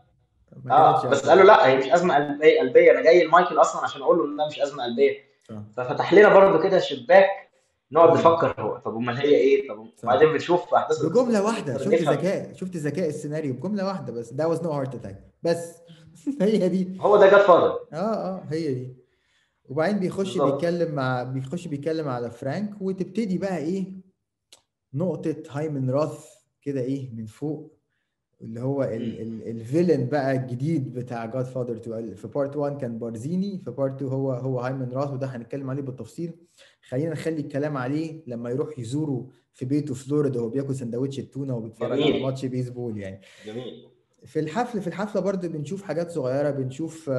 آه بس له لا هي مش أزمة قلبية قلبية. أنا جاي لمايكل أصلا عشان أقول له إن ده مش أزمة قلبية. صح ففتح لنا برضه كده شباك نقعد مم. نفكر هو طب أمال هي إيه؟ طب وبعدين بنشوف أحداث بجملة واحدة. شفت ذكاء شفت ذكاء السيناريو. بجملة واحدة بس. that was no heart attack بس. هي دي. هو ده Godfather. آه آه. هي دي. وبعدين بيخش بالظبط. بيتكلم مع بيخش بيتكلم على فرانك وتبتدي بقى إيه؟ نقطة هايمن راث كده إيه؟ من فوق. اللي هو ال villain بقى الجديد بتاع Godfather 2 في part 1 كان بارزيني في part 2 هو هو هايمن راث وده هنتكلم عليه بالتفصيل. خلينا نخلي الكلام عليه لما يروح يزوره في بيته في فلوريدا وهو بياكل سندوتش التونة وبيتفرج على ماتش بيسبول يعني. جميل. في الحفل في الحفلة برضه بنشوف حاجات صغيرة بنشوف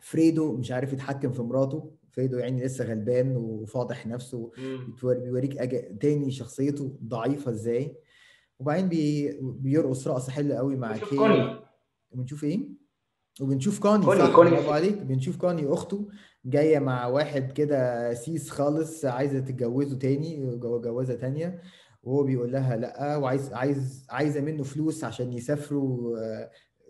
فريدو مش عارف يتحكم في مراته. فريدو يعني لسه غلبان وفاضح نفسه. بيوريك تاني شخصيته ضعيفة إزاي. وبعدين بي... بيرقص رقصة حلوة قوي مع كي بنشوف إيه؟ وبنشوف كوني كوني كوني. برافو عليك. بنشوف كوني أخته جاية مع واحد كده سيس خالص عايزة تتجوزه تاني جوازة تانية. وهو بيقول لها لأ وعايز عايز عايزة منه فلوس عشان يسافروا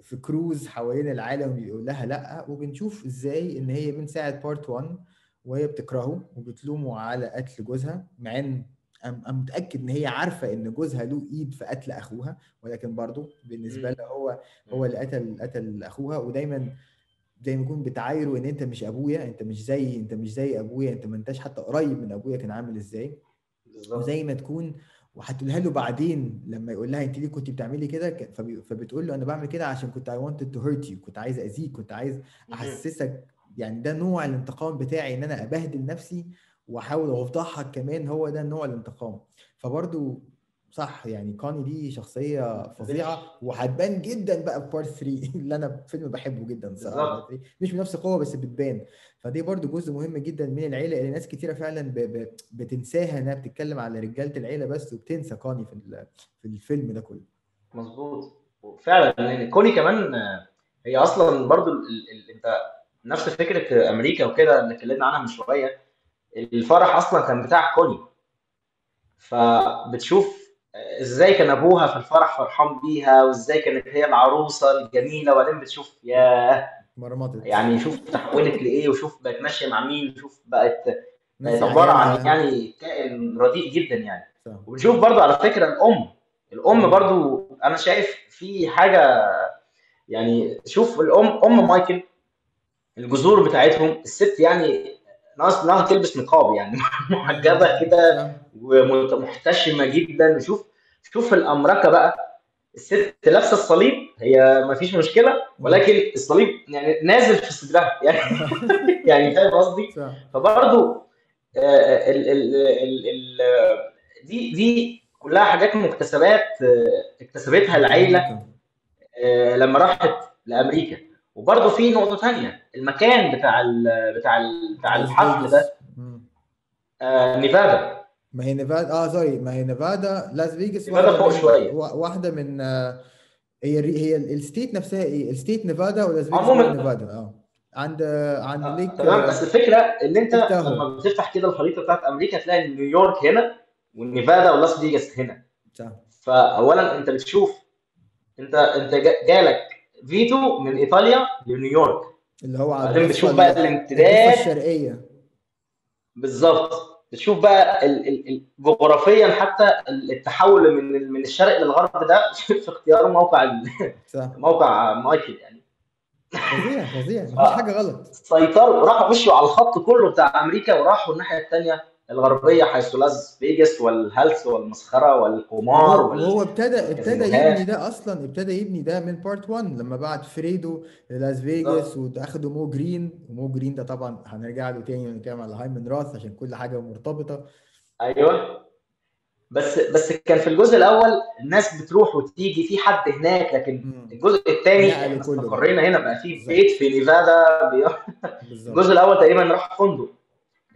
في كروز حوالين العالم. بيقول لها لأ. وبنشوف إزاي إن هي من ساعة part 1 وهي بتكرهه وبتلومه على قتل جوزها مع إن أنا متأكد إن هي عارفة إن جوزها له إيد في قتل أخوها ولكن برضه بالنسبة لها هو هو اللي قتل قتل أخوها. ودايما زي ما يكون بتعايره إن أنت مش أبويا أنت مش زي أنت مش زي أبويا أنت ما أنتش حتى قريب من أبويا كان عامل إزاي. وزي ما تكون وهتقولها له بعدين لما يقول لها أنت ليه كنت بتعملي كده؟ فبتقول له أنا بعمل كده عشان كنت I wanted to hurt you كنت عايز أذيك كنت عايز أحسسك يعني ده نوع الانتقام بتاعي إن أنا أبهدل نفسي واحاول اوضحك كمان هو ده نوع الانتقام. فبرضو صح يعني كوني دي شخصية فظيعة وهتبان جدا بقى في بارت 3 اللي أنا فيلم بحبه جدا صراحة. مش بنفس القوة بس بتبان. فدي برضو جزء مهم جدا من العيلة اللي ناس كتيرة فعلا ب... ب... بتنساها إنها بتتكلم على رجالة العيلة بس وبتنسى كوني في ال... في الفيلم ده كله. مظبوط. فعلا لأن كوني كمان هي أصلا برضو ال... ال... أنت نفس فكرة أمريكا وكده اللي اتكلمنا عنها من شوية. الفرح أصلا كان بتاع كوني فبتشوف إزاي كان أبوها في الفرح فرحان بيها وإزاي كانت هي العروسة الجميلة وبعدين بتشوف ياه مرمطت. يعني شوف تحولت لإيه وشوف بقت ماشية مع مين وشوف بقت بقت عبارة عن يعني. كائن رديء جدا يعني. وبنشوف برضو على فكرة الأم. الأم برضو أنا شايف في حاجة يعني شوف الأم أم مايكل الجذور بتاعتهم الست يعني ناقص انها تلبس نقاب يعني. محجبه كده ومحتشمه جدا. شوف شوف الأمركة بقى. الست لابسة الصليب هي ما فيش مشكلة ولكن الصليب يعني نازل في صدرها. يعني يعني فاهم قصدي؟ فبرضه ال ال ال ال دي دي كلها حاجات مكتسبات اكتسبتها العيلة لما راحت لأمريكا. وبرضه في نقطة ثانية المكان بتاع ال بتاع ال بتاع الحفل ده. آه نيفادا. ما هي نيفادا آه sorry ما هي نيفادا لاس فيجاس نيفادا فوق شوية. واحدة من آه هي هي ال state نفسها إيه؟ ال state نيفادا ولاس فيجاس عموما نيفادا؟ آه. عند عند آه lake تمام. بس الفكرة إن أنت لما بتفتح كده الخريطة بتاعت أمريكا تلاقي نيويورك هنا والنيفادا ولاس فيجاس هنا. صح. فاولا أنت بتشوف أنت أنت جالك فيتو من إيطاليا لنيويورك. اللي هو بعدين بتشوف بقى الامتداد. الشرقية. بالظبط. بتشوف بقى ال ال جغرافيا حتى التحول من من الشرق للغرب ده في اختيار موقع. موقع مايكل يعني. فظيع فظيع. مفيش حاجة غلط. سيطروا راحوا مشوا على الخط كله بتاع أمريكا وراحوا الناحية الثانية الغربية حيث لاس فيجاس والهلس والمسخرة والقمار وال... وهو ابتدى ابتدى يبني ده أصلا ابتدى يبني ده من part 1 لما بعت فريدو للاس فيجاس واخدوا مو جرين. ومو جرين ده طبعا هنرجع له تاني ونتكلم على هايمن راث عشان كل حاجة مرتبطة. أيوه. بس بس كان في الجزء الأول الناس بتروح وتيجي في حد هناك لكن الجزء الثاني استقرينا هنا بقى في بيت في نيفادا. الجزء الأول تقريبا راح فندق.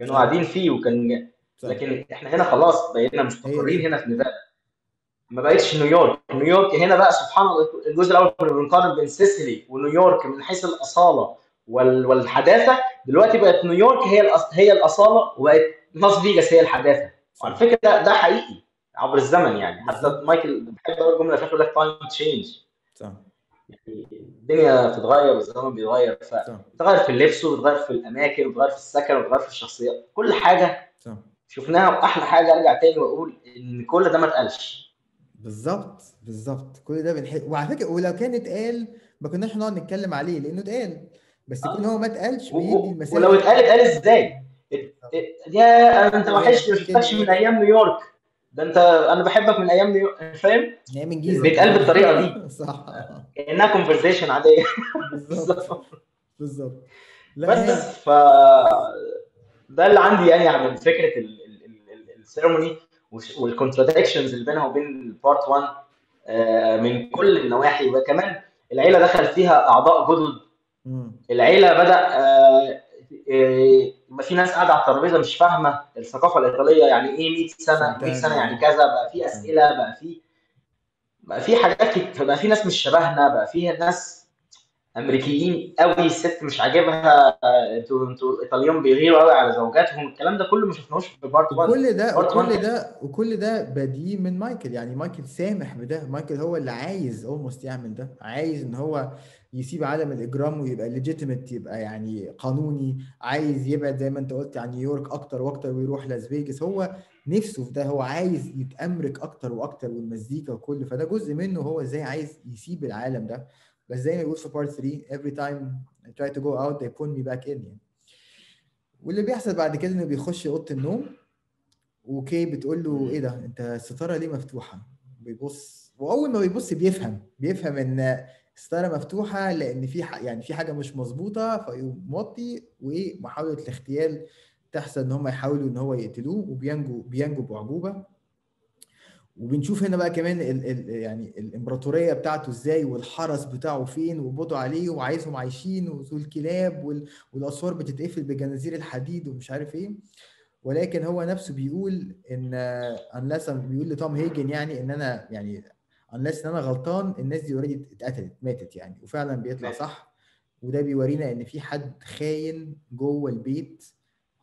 كانوا قاعدين فيه وكان لكن إحنا هنا خلاص بقينا مستقرين هنا في نيفادا ما بقتش نيويورك. نيويورك هنا بقى سبحان الله الجزء الأول كنا بنقارن بين سيسيلي ونيويورك من حيث الأصالة وال... والحداثة. دلوقتي بقت نيويورك هي. هي الأصالة وبقت لاس فيجاس هي الحداثة. وعلى فكرة ده, ده حقيقي عبر الزمن يعني. حتى مايكل بحب أقول جمله فاكر لك times change صح. يعني الدنيا بتتغير والزمن بيتغير فبتتغير في اللبس وبتتغير في الأماكن وبتتغير في السكن وبتتغير في الشخصيات. كل حاجة صح. شفناها وأحلى حاجة أرجع تاني وأقول إن كل ده ما اتقالش. بالظبط بالظبط. كل ده بنحب وعلى فكرة ولو كان اتقال ما كناش هنقعد نتكلم عليه لأنه اتقال. بس يكون هو ما اتقالش بيدي المسافه ولو اتقال اتقال إزاي؟ يا أنت وحشني ما شفتكش من أيام نيويورك. ده انت أنا بحبك من أيام نيو فاهم؟ أيام الجيزة. بيتقال بالطريقة دي. صح. كأنها conversation عادية. بالظبط. بالظبط. بس ف ده اللي عندي يعني عن فكرة ال ceremony وال contradictions اللي بينها وبين part 1 آه، من كل النواحي. وكمان العيلة دخل فيها أعضاء جدد. العيلة بدأ يبقى في ناس قاعدة على الترابيزة مش فاهمة الثقافة الإيطالية يعني إيه 100 سنة 100 سنة يعني كذا بقى في أسئلة بقى في بقى في حاجات كت- بقى في ناس مش شبهنا بقى في ناس أمريكيين قوي الست مش عاجبها أنتوا أنتوا ايطاليين بيغيروا قوي على زوجاتهم الكلام ده كله ما شفناهوش في part 1 وكل ده part 1 وكل ده وكل ده بديه من مايكل يعني مايكل سامح بده مايكل هو اللي عايز almost يعمل ده عايز إن هو يسيب عالم الإجرام ويبقى legitimate يبقى يعني قانوني عايز يبعد زي ما أنت قلت عن نيويورك أكتر وأكتر ويروح لاس فيجاس. هو نفسه في ده هو عايز يتأمرك أكتر وأكتر والمزيكا وكل فده جزء منه هو إزاي عايز يسيب العالم ده. بس زي ما بيقول في part 3 every time I try to go out they pull me back in يعني. واللي بيحصل بعد كده إنه بيخش أوضة النوم وكي بتقول له إيه ده؟ أنت الستارة ليه مفتوحة؟ بيبص وأول ما بيبص بيفهم بيفهم إن الستاره مفتوحة لأن في. يعني في حاجة مش مظبوطة فيقوم موطي ومحاولة الاغتيال تحصل إن هم يحاولوا إن هو يقتلوه وبينجو بينجو باعجوبه وبنشوف هنا بقى كمان ال ال يعني الإمبراطورية بتاعته إزاي والحرس بتاعه فين وبضوا عليه وعايزهم عايشين والكلاب وال- والاسوار بتتقفل بجنازير الحديد ومش عارف إيه ولكن هو نفسه بيقول إن unless بيقول لتوم هيجن يعني إن أنا يعني unless ان أنا غلطان الناس دي already اتقتلت ماتت يعني وفعلا بيطلع. صح. وده بيورينا إن في حد خاين جوه البيت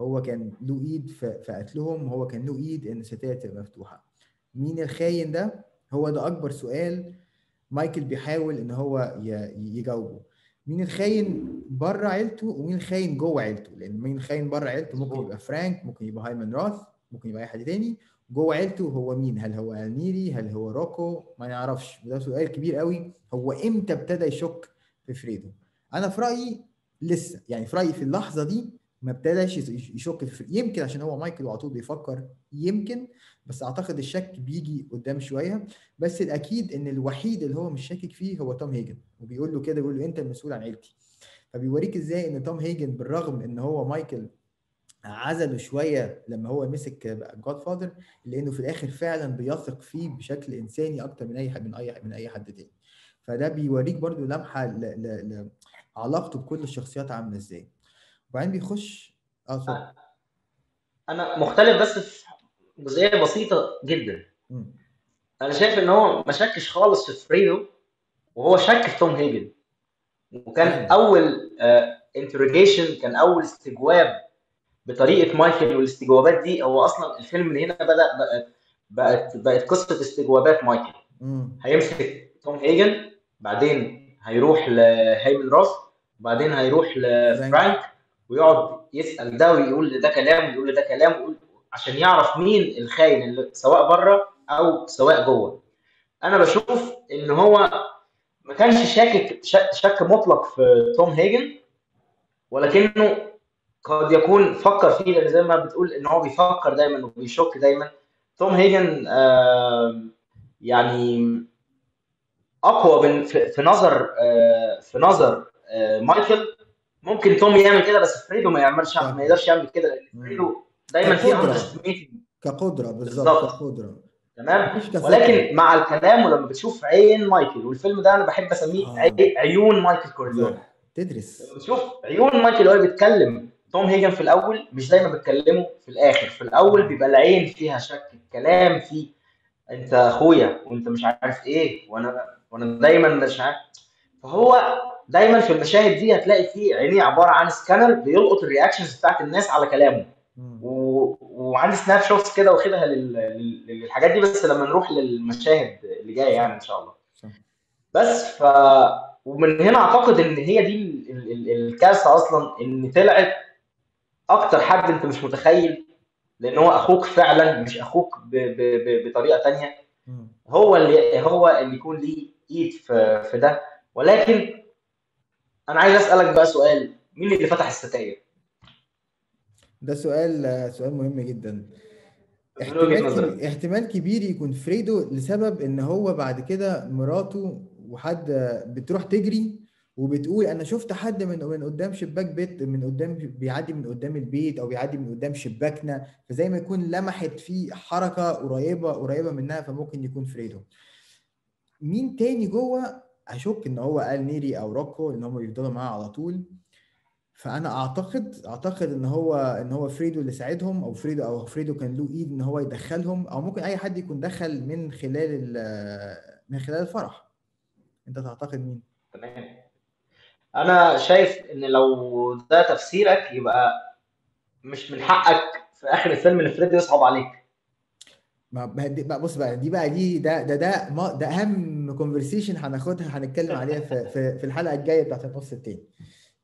هو كان له إيد في قتلهم وهو كان له إيد إن الستاير تبقى مفتوحة. مين الخاين ده؟ هو ده أكبر سؤال مايكل بيحاول إن هو يجاوبه. مين الخاين بره عيلته ومين الخاين جوه عيلته؟ لأن مين الخاين بره عيلته ممكن. يبقى فرانك ممكن يبقى هايمان راث ممكن يبقى أي حد تاني. جوه عيلته هو مين؟ هل هو آل نيري هل هو روكو؟ ما نعرفش وده سؤال كبير قوي. هو إمتى ابتدى يشك في فريدو أنا في رأيي لسه. يعني في رأيي في اللحظة دي ما ابتداش يش- يشك في فريدو يمكن عشان هو مايكل وعلى طول بيفكر يمكن. بس أعتقد الشك بيجي قدام شوية. بس الأكيد إن الوحيد اللي هو مش شاكك فيه هو توم هيجن. وبيقول له كده بيقول له أنت المسؤول عن عيلتي. فبيوريك إزاي إن توم هيجن بالرغم إن هو مايكل عزله شوية لما هو مسك جاد فاذر لأنه في الآخر فعلا بيثق فيه بشكل إنساني أكتر من أي من أي من أي حد تاني. فده بيوريك برضو لمحة ل... ل... ل... علاقته بكل الشخصيات عاملة إزاي. وبعدين بيخش آه أنا مختلف بس في جزئية بسيطة جدا. مم. أنا شايف إن هو ما شكش خالص في فريدو وهو شك في توم هيجن. وكان فعلا. أول interrogation كان أول استجواب بطريقة مايكل والاستجوابات دي هو أصلا الفيلم من هنا بدأ بقت بقت بقت قصة استجوابات مايكل. هيمسك توم هيجن بعدين هيروح لهيمن روث وبعدين هيروح لفرانك ويقعد يسأل ده ويقول لده كلام ويقول لده كلام ويقول عشان يعرف مين الخاين اللي سواء بره أو سواء جوه. أنا بشوف إن هو ما كانش شاكك شك مطلق في توم هيجن ولكنه قد يكون فكر فيه لأن زي ما بتقول إن هو بيفكر دايما وبيشك دايما توم هيجن آه يعني أقوى من في, نظر آه في نظر آه مايكل ممكن توم يعمل كده بس فريدو ما يعملش. ما يقدرش يعمل كده لأن. فريدو دايما في كقدرة بالظبط. كقدرة تمام. ولكن مع الكلام ولما بتشوف عين مايكل والفيلم ده أنا بحب أسميه آه. عي- عيون مايكل كورليون صح. تدرس بتشوف عيون مايكل وهو بيتكلم توم هيجن في الأول مش دايما بتكلمه في الآخر. في الأول بيبقى العين فيها شك الكلام فيه. أنت أخويا وأنت مش عارف إيه وأنا وأنا دايما مش عارف. فهو دايما في المشاهد دي هتلاقي فيه عينيه عبارة عن سكانر بيلقط ال reactions بتاعت الناس على كلامه. و... وعندي سناب شوتس كده واخدها لل... لل- للحاجات دي بس لما نروح للمشاهد اللي جاية يعني إن شاء الله. بس ف ومن هنا أعتقد إن هي دي ال- ال- الكارثة أصلا إن طلعت أكتر حد أنت مش متخيل لأن هو أخوك فعلا مش أخوك ب... ب... ب... بطريقة تانية. هو اللي هو اللي يكون ليه إيد في في ده ولكن أنا عايز أسألك بقى سؤال مين اللي فتح الستاير؟ ده سؤال سؤال مهم جدا احتمال احتمال كبير يكون فريدو لسبب إن هو بعد كده مراته وحد بتروح تجري وبتقول أنا شفت حد من من قدام شباك بيت من قدام بيعدي من قدام البيت أو بيعدي من قدام شباكنا فزي ما يكون لمحت في حركة قريبة قريبة منها فممكن يكون فريدو مين تاني جوه؟ أشك إن هو قال نيري أو روكو إن هم بيفضلوا معاه على طول. فأنا أعتقد أعتقد إن هو إن هو فريدو اللي ساعدهم أو فريدو أو فريدو كان له إيد إن هو يدخلهم أو ممكن أي حد يكون دخل من خلال ال- من خلال الفرح. أنت تعتقد مين؟ تمام. أنا شايف إن لو ده تفسيرك يبقى مش من حقك في آخر الفيلم إن فريد يصعب عليك. ما دي بقى بص بقى دي بقى دي ده ده ده ما ده أهم conversation هناخدها هنتكلم عليها في في في الحلقة الجاية بتاعت النص التاني.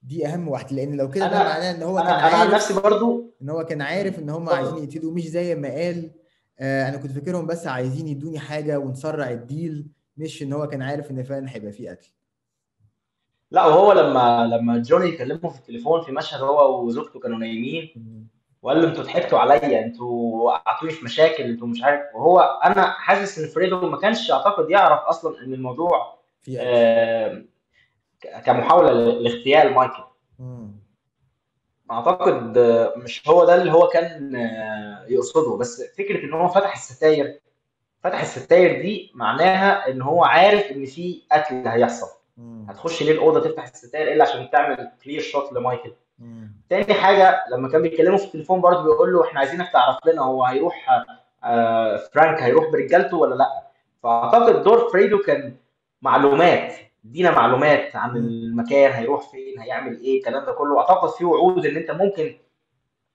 دي أهم واحدة لأن لو كده ده معناه إن هو كان أنا أنا عن عارف نفسي برضو إن هو كان عارف إن هم عايزين يقتلوا مش زي ما قال آه أنا كنت فاكرهم بس عايزين يدوني حاجة ونسرع ال deal مش إن هو كان عارف إن فعلا هيبقى فيه قتل. لا وهو لما لما جوني كلمه في التليفون في مشهد هو وزوجته كانوا نايمين. وقال له أنتوا ضحكتوا عليا أنتوا وقعتوني في مشاكل أنتوا مش عارف وهو أنا حاسس إن فريدو ما كانش أعتقد يعرف أصلا إن الموضوع آه، كمحاولة لاغتيال مايكل. أعتقد مش هو ده اللي هو كان آه، يقصده بس فكرة إن هو فتح الستاير فتح الستاير دي معناها إن هو عارف إن في قتل هيحصل مم. هتخش ليه الأوضة تفتح الستاير إلا عشان تعمل clear shot لمايكل مم. تاني حاجة لما كان بيكلمه في التليفون برضه بيقول له إحنا عايزينك تعرف لنا هو هيروح آه، فرانك هيروح برجالته ولا لأ فأعتقد دور فريدو كان معلومات ادينا معلومات عن. المكان هيروح فين هيعمل إيه الكلام ده كله أعتقد في وعود إن أنت ممكن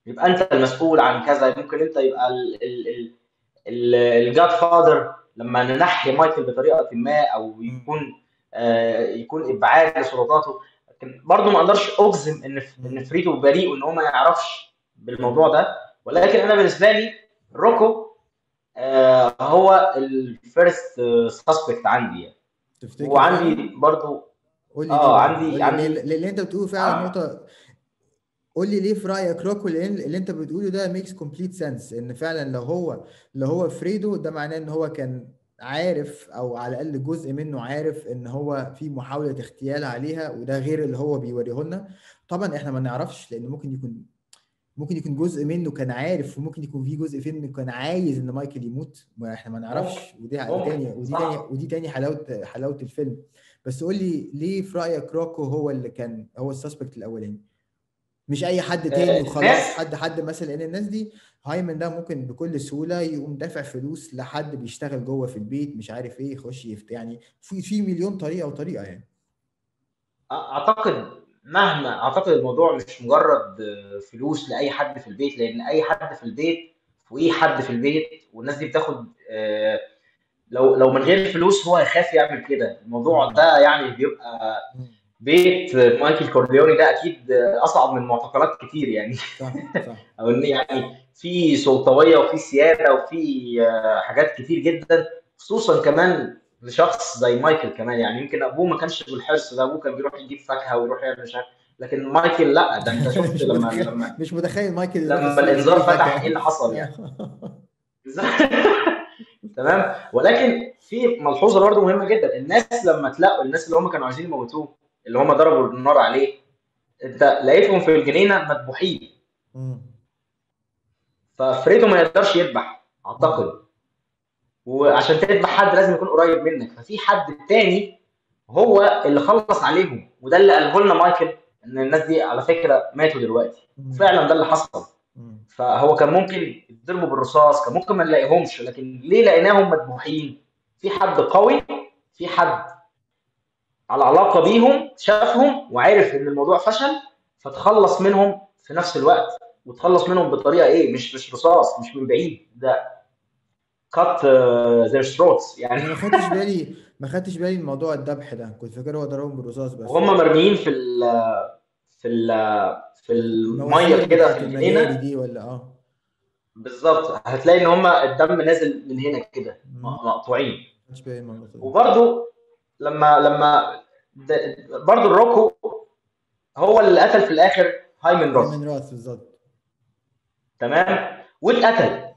يبقى أنت المسؤول عن كذا ممكن أنت يبقى الجاد فاذر لما ننحي مايكل بطريقة ما أو. يكون يكون إبعاد لسلطاته. لكن برضه ما أقدرش أجزم إن إن. فريدو بريء وان هو ما يعرفش بالموضوع ده. ولكن أنا بالنسبة لي روكو آه، هو ال first suspect عندي يعني. تفتكر؟ وعندي برضه قول لي ليه آه عندي عندي اللي أنت بتقوله فعلا آه. نقطة؟ قول لي ليه في رأيك روكو؟ اللي أنت بتقوله ده makes complete sense إن فعلا لو هو لو هو فريدو ده معناه إن هو كان عارف أو على الأقل جزء منه عارف إن هو في محاولة اغتيال عليها وده غير اللي هو بيوريه لنا طبعا إحنا ما نعرفش لأن ممكن يكون ممكن يكون جزء منه كان عارف وممكن يكون في جزء منه كان عايز إن مايكل يموت. ما إحنا ما نعرفش. ودي تاني ودي تاني ودي تاني حلاوة حلاوة الفيلم. بس قول لي ليه في رأيك روكو هو اللي كان هو السسبكت الأولاني؟ مش أي حد تاني آه، وخلاص الناس حد حد مثلا لأن الناس دي هايمن ده ممكن بكل سهولة يقوم دافع فلوس لحد بيشتغل جوه في البيت مش عارف إيه يخش يفت يعني في في مليون طريقة وطريقة يعني أعتقد مهما أعتقد الموضوع مش مجرد فلوس لأي حد في البيت لأن أي حد في البيت وأي حد في البيت والناس دي بتاخد آه، لو لو من غير فلوس هو هيخاف يعمل كده الموضوع. ده يعني بيبقى. بيت مايكل كورليوني ده أكيد أصعب من معتقلات كتير يعني. صح صح. أو إن يعني في سلطويه وفي سيادة وفي آه، حاجات كتير جدا خصوصا كمان لشخص زي مايكل كمان يعني. يمكن أبوه ما كانش بالحرص ده أبوه كان بيروح يجيب فاكهة ويروح يعمل مش عارف. لكن مايكل لا ده أنت شفت لما لما مش متخيل مايكل لما الإنذار فتح إيه اللي حصل يعني. تمام. ولكن في ملحوظة برضه مهمة جدا. الناس لما تلاقوا الناس اللي هم كانوا عايزين يموتوه اللي هم ضربوا النار عليه انت لقيتهم في الجنينة مذبوحين. ففريدو ما يقدرش يذبح. أعتقد وعشان تذبح حد لازم يكون قريب منك ففي حد تاني هو اللي خلص عليهم وده اللي قاله لنا مايكل إن الناس دي على فكرة ماتوا دلوقتي. فعلا ده اللي حصل. فهو كان ممكن يضربوا بالرصاص كان ممكن ما نلاقيهمش لكن ليه لقيناهم مذبوحين في حد قوي في حد على علاقة بيهم شافهم وعرف إن الموضوع فشل فتخلص منهم في نفس الوقت وتخلص منهم بطريقة إيه مش مش رصاص مش من بعيد ده cut their throats يعني أنا ما خدتش بالي ما خدتش بالي من موضوع الذبح ده كنت فاكر هو ضربهم بالرصاص بس. وهم مرميين في ال في ال في المية كده في الجنينه دي ولا آه. بالظبط. هتلاقي إن هم الدم نازل من هنا كده. مقطوعين. وبرده لما لما برضه الروكو هو اللي قتل في الآخر هايمن روث. من راس بالظبط. تمام؟ واتقتل.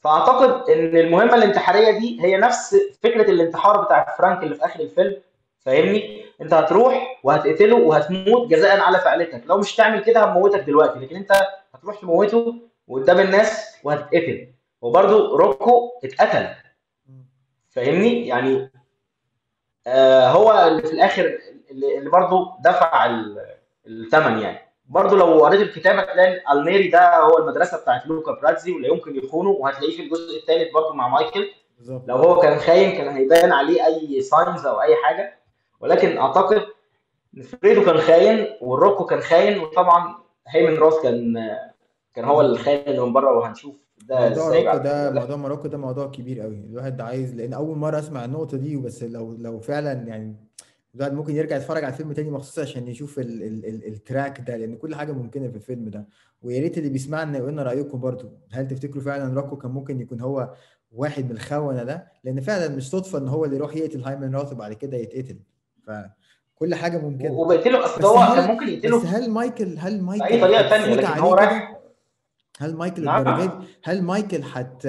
فأعتقد إن المهمة الانتحارية دي هي نفس فكرة الانتحار بتاع فرانك اللي في آخر الفيلم فاهمني؟ أنت هتروح وهتقتله وهتموت جزاء على فعلتك. لو مش تعمل كده هموتك دلوقتي لكن أنت هتروح تموته قدام الناس وهتتقتل. وبرده روكو اتقتل. فاهمني؟ يعني هو اللي في الآخر اللي, برضه دفع الثمن يعني. برضه لو قريت الكتاب هتلاقي آل نيري ده هو المدرسة بتاعت لوكا براتزي ولا يمكن يخونه وهتلاقيه في الجزء الثالث برضه مع مايكل. بالزبط. لو هو كان خاين كان هيبان عليه أي signs أو أي حاجة. ولكن أعتقد فريدو كان خاين والروكو كان خاين وطبعا هيمن روث كان كان هو الخاين اللي من بره وهنشوف ده موضوع روكو ده موضوع ما روكو ده موضوع كبير قوي. الواحد عايز لأن أول مرة أسمع النقطة دي بس لو لو فعلا يعني الواحد ممكن يرجع يتفرج على الفيلم تاني مخصوص عشان يشوف ال ال ال ال track ده لأن كل حاجة ممكنة في الفيلم ده. ويا ريت اللي بيسمعنا يقول لنا رأيكم برضو. هل تفتكروا فعلا روكو كان ممكن يكون هو واحد من الخونة ده؟ لأن فعلا مش صدفة إن هو اللي يروح يقتل هايمن روث وبعد كده يتقتل. فكل حاجة ممكنة. وبيقتله أصل هو كان ممكن يقتله بس هل مايكل هل مايكل بأي طريقة ثانية لكن هو رايح هل مايكل نعم. الدرجة دي هل مايكل حت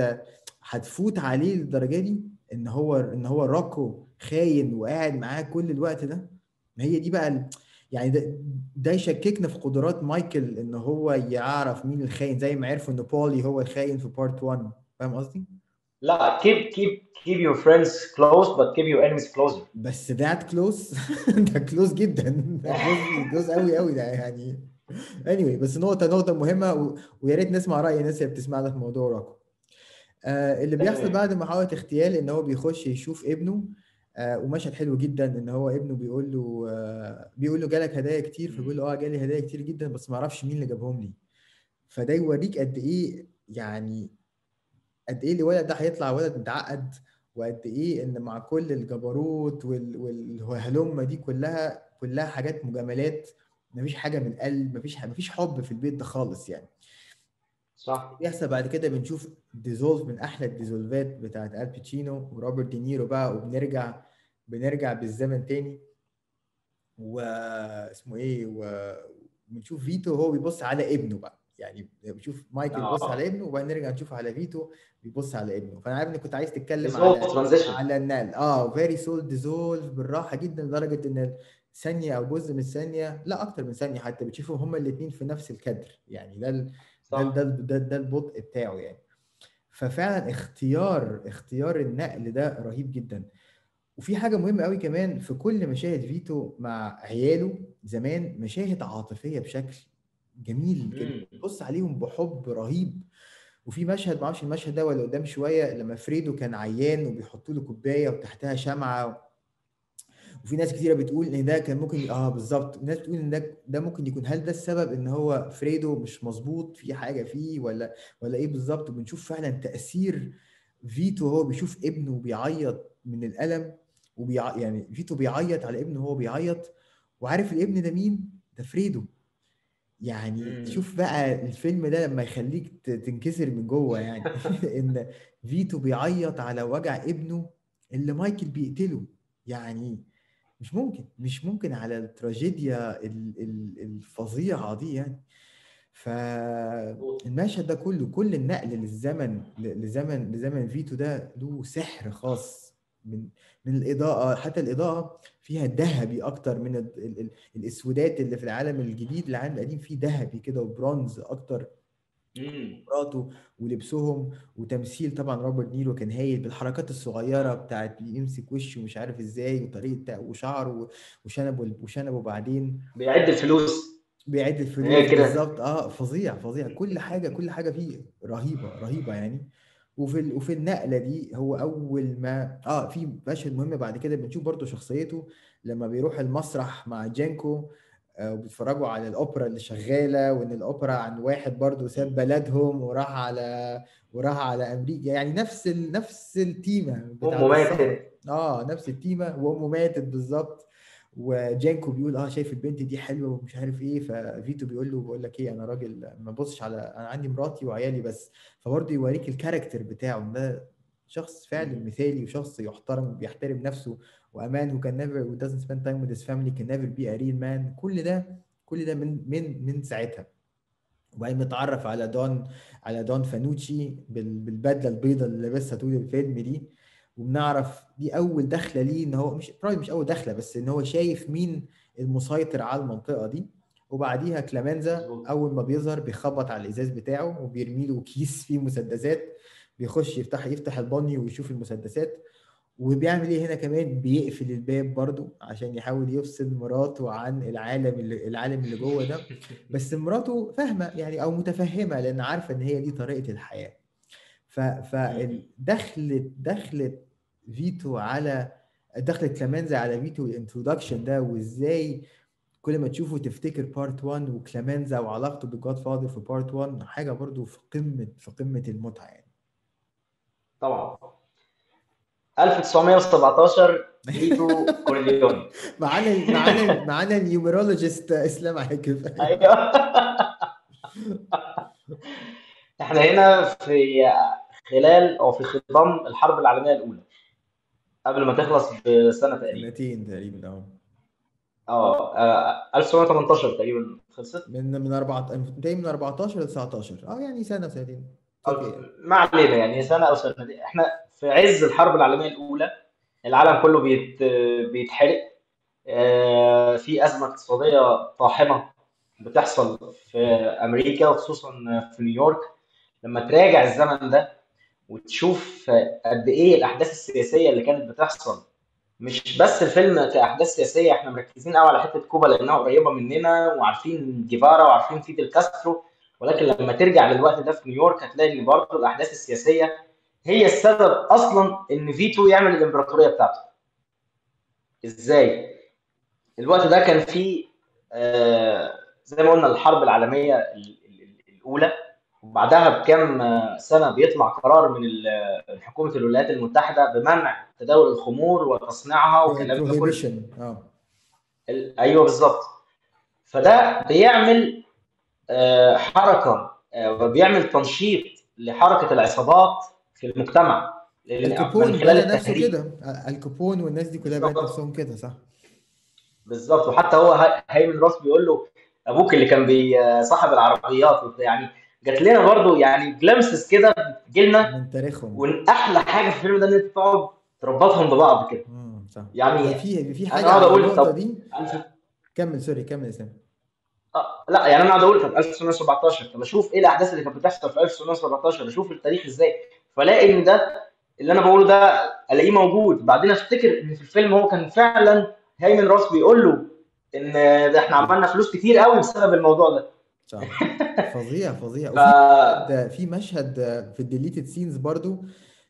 هتفوت عليه للدرجة دي؟ إن هو إن هو راكو خاين وقاعد معاه كل الوقت ده؟ ما هي دي بقى يعني ده, ده يشككنا في قدرات مايكل إن هو يعرف مين الخاين زي ما عرفوا إن بولي هو الخاين في part 1 فاهم قصدي؟ لا keep keep keep your friends close but keep your enemies closer. بس that close ده close جدا. ده close قوي قوي ده يعني. Anyway بس نقطة نقطة مهمة و... ويا ريت نسمع رأي الناس اللي بتسمعنا في موضوع راكو. آه اللي بيحصل بعد محاولة اغتيال إن هو بيخش يشوف ابنه آه ومشهد حلو جدا إن هو ابنه بيقول له آه بيقول له جالك هدايا كتير فبيقول له آه جالي هدايا كتير جدا بس ما أعرفش مين اللي جابهم لي. فده يوريك قد إيه يعني قد إيه الولد ده هيطلع ولد متعقد وقد إيه إن مع كل الجبروت والهيلمة دي كلها كلها حاجات مجاملات مفيش حاجة من القلب مفيش مفيش حب في البيت ده خالص يعني. صح. بيحصل بعد كده بنشوف dissolve من أحلى ال dissolves بتاعت آل باتشينو وروبرت دينيرو بقى وبنرجع بنرجع بالزمن تاني. واسمه إيه وبنشوف فيتو هو بيبص على ابنه بقى. يعني بنشوف مايكل بيبص آه. على ابنه وبعدين نرجع نشوف على فيتو بيبص على ابنه. فأنا عارف إنك كنت عايز تتكلم على على النقل آه very slow dissolve بالراحة جدا لدرجة إن ثانية أو جزء من ثانية لا أكتر من ثانية حتى بتشوفهم هما الاثنين في نفس الكادر. يعني ده ال... ده, ده ده ده البطء بتاعه يعني. ففعلا اختيار اختيار النقل ده رهيب جدا. وفي حاجة مهمة قوي كمان في كل مشاهد فيتو مع عياله زمان مشاهد عاطفية بشكل جميل بص عليهم بحب رهيب. وفي مشهد معرفش المشهد ده ولا قدام شوية لما فريدو كان عيان وبيحطوا له كوباية وتحتها شمعة وفي ناس كتيرة بتقول إن ده كان ممكن آه بالظبط. ناس بتقول إن ده ده ممكن يكون هل ده السبب إن هو فريدو مش مظبوط في حاجة فيه ولا ولا إيه بالظبط؟ وبنشوف فعلا تأثير فيتو هو بيشوف ابنه بيعيط من الألم وبيع يعني فيتو بيعيط على ابنه وهو بيعيط وعارف الابن ده مين؟ ده فريدو. يعني مم. شوف بقى الفيلم ده لما يخليك تنكسر من جوه يعني. إن فيتو بيعيط على وجع ابنه اللي مايكل بيقتله. يعني مش ممكن مش ممكن على التراجيديا الفظيعة دي يعني. فالمشهد ده كله كل النقل للزمن لزمن لزمن فيتو ده له سحر خاص من من الإضاءة. حتى الإضاءة فيها ذهبي أكتر من ال ال الأسودات اللي في العالم الجديد. العالم القديم فيه ذهبي كده وبرونز أكتر. مراته ولبسهم وتمثيل طبعا روبرت دينيرو كان هايل بالحركات الصغيرة بتاعت يمسك وشه مش عارف إزاي وطريقة وشعره وشنبه وشنبه بعدين. بيعد الفلوس. بيعد الفلوس بالظبط. آه فظيع فظيع. كل حاجة كل حاجة فيه رهيبة رهيبة يعني. وفي وفي النقلة دي هو أول ما آه في مشهد مهم بعد كده بنشوف برضو شخصيته لما بيروح المسرح مع جانكو. وبيتفرجوا على الأوبرا اللي شغالة وإن الأوبرا عن واحد برضو ساب بلدهم وراح على وراح على أمريكا. يعني نفس ال... نفس التيمة امه ماتت. آه نفس التيمة وأمه ماتت بالظبط. وجنكو بيقول آه شايف البنت دي حلوة ومش عارف إيه. ففيتو بيقول له بقول لك إيه أنا راجل ما ببصش على أنا عندي مراتي وعيالي بس. فبرضه يوريك ال character بتاعه. ده شخص فعلا مثالي وشخص يحترم وبيحترم نفسه وأمان who can never who doesn't spend time with his family can never be a real man. كل ده كل ده من من من ساعتها. وبعدين بنتعرف على دون على دون فانوتشي بال- بالبدلة البيضاء اللي لابسها طول الفيلم دي. وبنعرف دي أول دخلة ليه إن هو مش probably مش أول دخلة بس إن هو شايف مين المسيطر على المنطقة دي. وبعديها كلامنزا مظبوط. أول ما بيظهر بيخبط على الإزاز بتاعه وبيرمي له كيس فيه مسدسات. بيخش يفتح يفتح البانيو ويشوف المسدسات. وبيعمل إيه هنا كمان؟ بيقفل الباب برضو عشان يحاول يفصل مراته عن العالم اللي العالم اللي جوه ده. بس مراته فاهمة يعني أو متفهمة لأن عارفة إن هي دي طريقة الحياة. ف فدخلت دخلت فيتو على دخلت كلامنزا على فيتو ال introduction ده وإزاي كل ما تشوفه تفتكر part 1 وكلامنزا وعلاقته بال Godfather في part 1 حاجة برضو في قمة في قمة المتعة يعني. طبعا. 1917 فيتو كورليوني. معانا معانا معانا ال numerologist إسلام عاكف أيوه. إحنا هنا في خلال أو في خضم الحرب العالمية الأولى. قبل ما تخلص بسنة تقريبا. سنتين تقريبا آه آه آه، 1918 تقريبا خلصت؟ من من 4 تقريبا من 14 ل 19 آه يعني سنة سنتين ما علينا يعني سنة أو سنتين. إحنا في عز الحرب العالمية الأولى العالم كله بيت بيتحرق. آه، في أزمة اقتصادية طاحنة بتحصل في أمريكا وخصوصا في نيويورك. لما تراجع الزمن ده وتشوف قد إيه الأحداث السياسية اللي كانت بتحصل مش بس الفيلم كأحداث سياسية إحنا مركزين قوي على حتة كوبا لأنها قريبة مننا وعارفين جيفارا وعارفين فيدل كاسترو. ولكن لما ترجع للوقت ده في نيويورك هتلاقي إن برضه الأحداث السياسية هي السبب أصلا إن فيتو يعمل الإمبراطورية بتاعته. إزاي؟ الوقت ده كان فيه آه زي ما قلنا الحرب العالمية ال- ال- الأولى. وبعدها بكام آه، سنة بيطلع قرار من حكومة الولايات المتحدة بمنع تداول الخمور وتصنيعها والكلام ده كله. ال- أيوه بالظبط. فده بيعمل آه، حركة آه، وبيعمل تنشيط لحركة العصابات في المجتمع. الكوبون من خلال نفسه كده. آه، الكوبون والناس دي كلها بالظبط. نفسهم كده صح؟ بالظبط. وحتى هو هيمن روس بيقول له أبوك اللي كان صاحب العربيات. يعني جات لنا برضو يعني جلمسز كده بتجيلنا من تاريخهم. وإن أحلى حاجة في الفيلم ده إن أنت تقعد تربطهم ببعض كده. امم صح. يعني في في أنا حاجة أقعد على أقول طب كمل سوري كمل يا آه، لا يعني أنا قاعد أقول طب 1917 طب أشوف إيه الأحداث اللي كانت بتحصل في 1917 أشوف التاريخ إزاي؟ فلاقي إن ده اللي أنا بقوله ده ألاقيه موجود. بعدين أفتكر إن في الفيلم هو كان فعلا هايمن راث بيقول له إن ده إحنا عملنا فلوس كتير قوي بسبب الموضوع ده. صح. فظيع فظيع. ف وفي مشهد في مشهد في ال deleted scenes برضو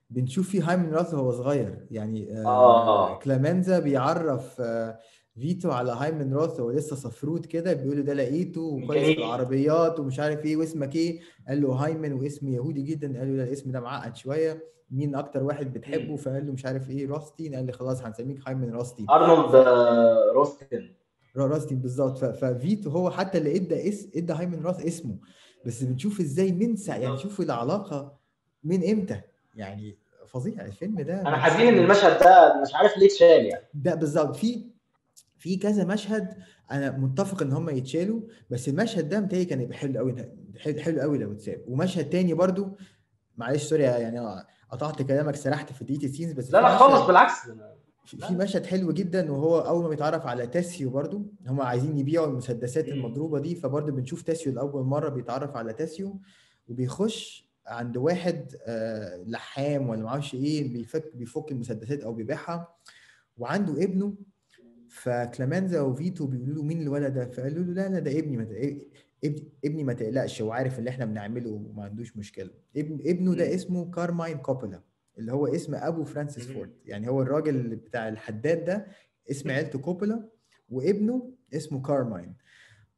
بنشوف فيه هايمن راث وهو صغير. يعني آه، آه. كلامنزا بيعرف آه، فيتو على هايمن راث وهو لسه صفروت كده بيقول له ده لقيته وكويس في العربيات ومش عارف إيه واسمك إيه؟ قال له هايمن واسم يهودي جدا. قال له لا الاسم ده معقد شوية. مين أكتر واحد بتحبه. فقال له مش عارف إيه روستين. قال له خلاص هنسميك هايمن روستين. أرنولد آه، روستن رو- روستين بالظبط. ففيتو هو حتى اللي إدى اس إدى هايمن راث اسمه. بس بنشوف إزاي من سا يعني بالظبط شوف العلاقة من إمتى؟ يعني فظيع الفيلم ده. أنا من حزين. إن المشهد ده مش عارف ليه اتشال يعني. ده بالظبط. في في كذا مشهد أنا متفق إن هم يتشالوا بس المشهد ده متهيألي كان يبقى حلو قوي حلو قوي لو اتساب. ومشهد تاني برضو معلش sorry يعني قطعت كلامك سرحت في deleted scenes بس لا لا خالص بالعكس. في مشهد حلو جدا وهو أول ما بيتعرف على تيسيو برضو هم عايزين يبيعوا المسدسات. المضروبة دي فبرضو بنشوف تيسيو لأول مرة بيتعرف على تيسيو وبيخش عند واحد آه، لحام ولا معرفش إيه بيفك بيفك المسدسات أو بيبيعها وعنده ابنه فكليمنزا وفيتو بيقولوا له مين الولد ده؟ فقالوا له لا لا ده ابني ما ابني ابني ما تقلقش هو عارف اللي إحنا بنعمله وما عندوش مشكلة. ابن ابنه ده. اسمه كارماين كوبولا اللي هو اسم أبو فرانسيس. فورد. يعني هو الراجل بتاع الحداد ده اسم عيلته كوبولا وابنه اسمه كارماين.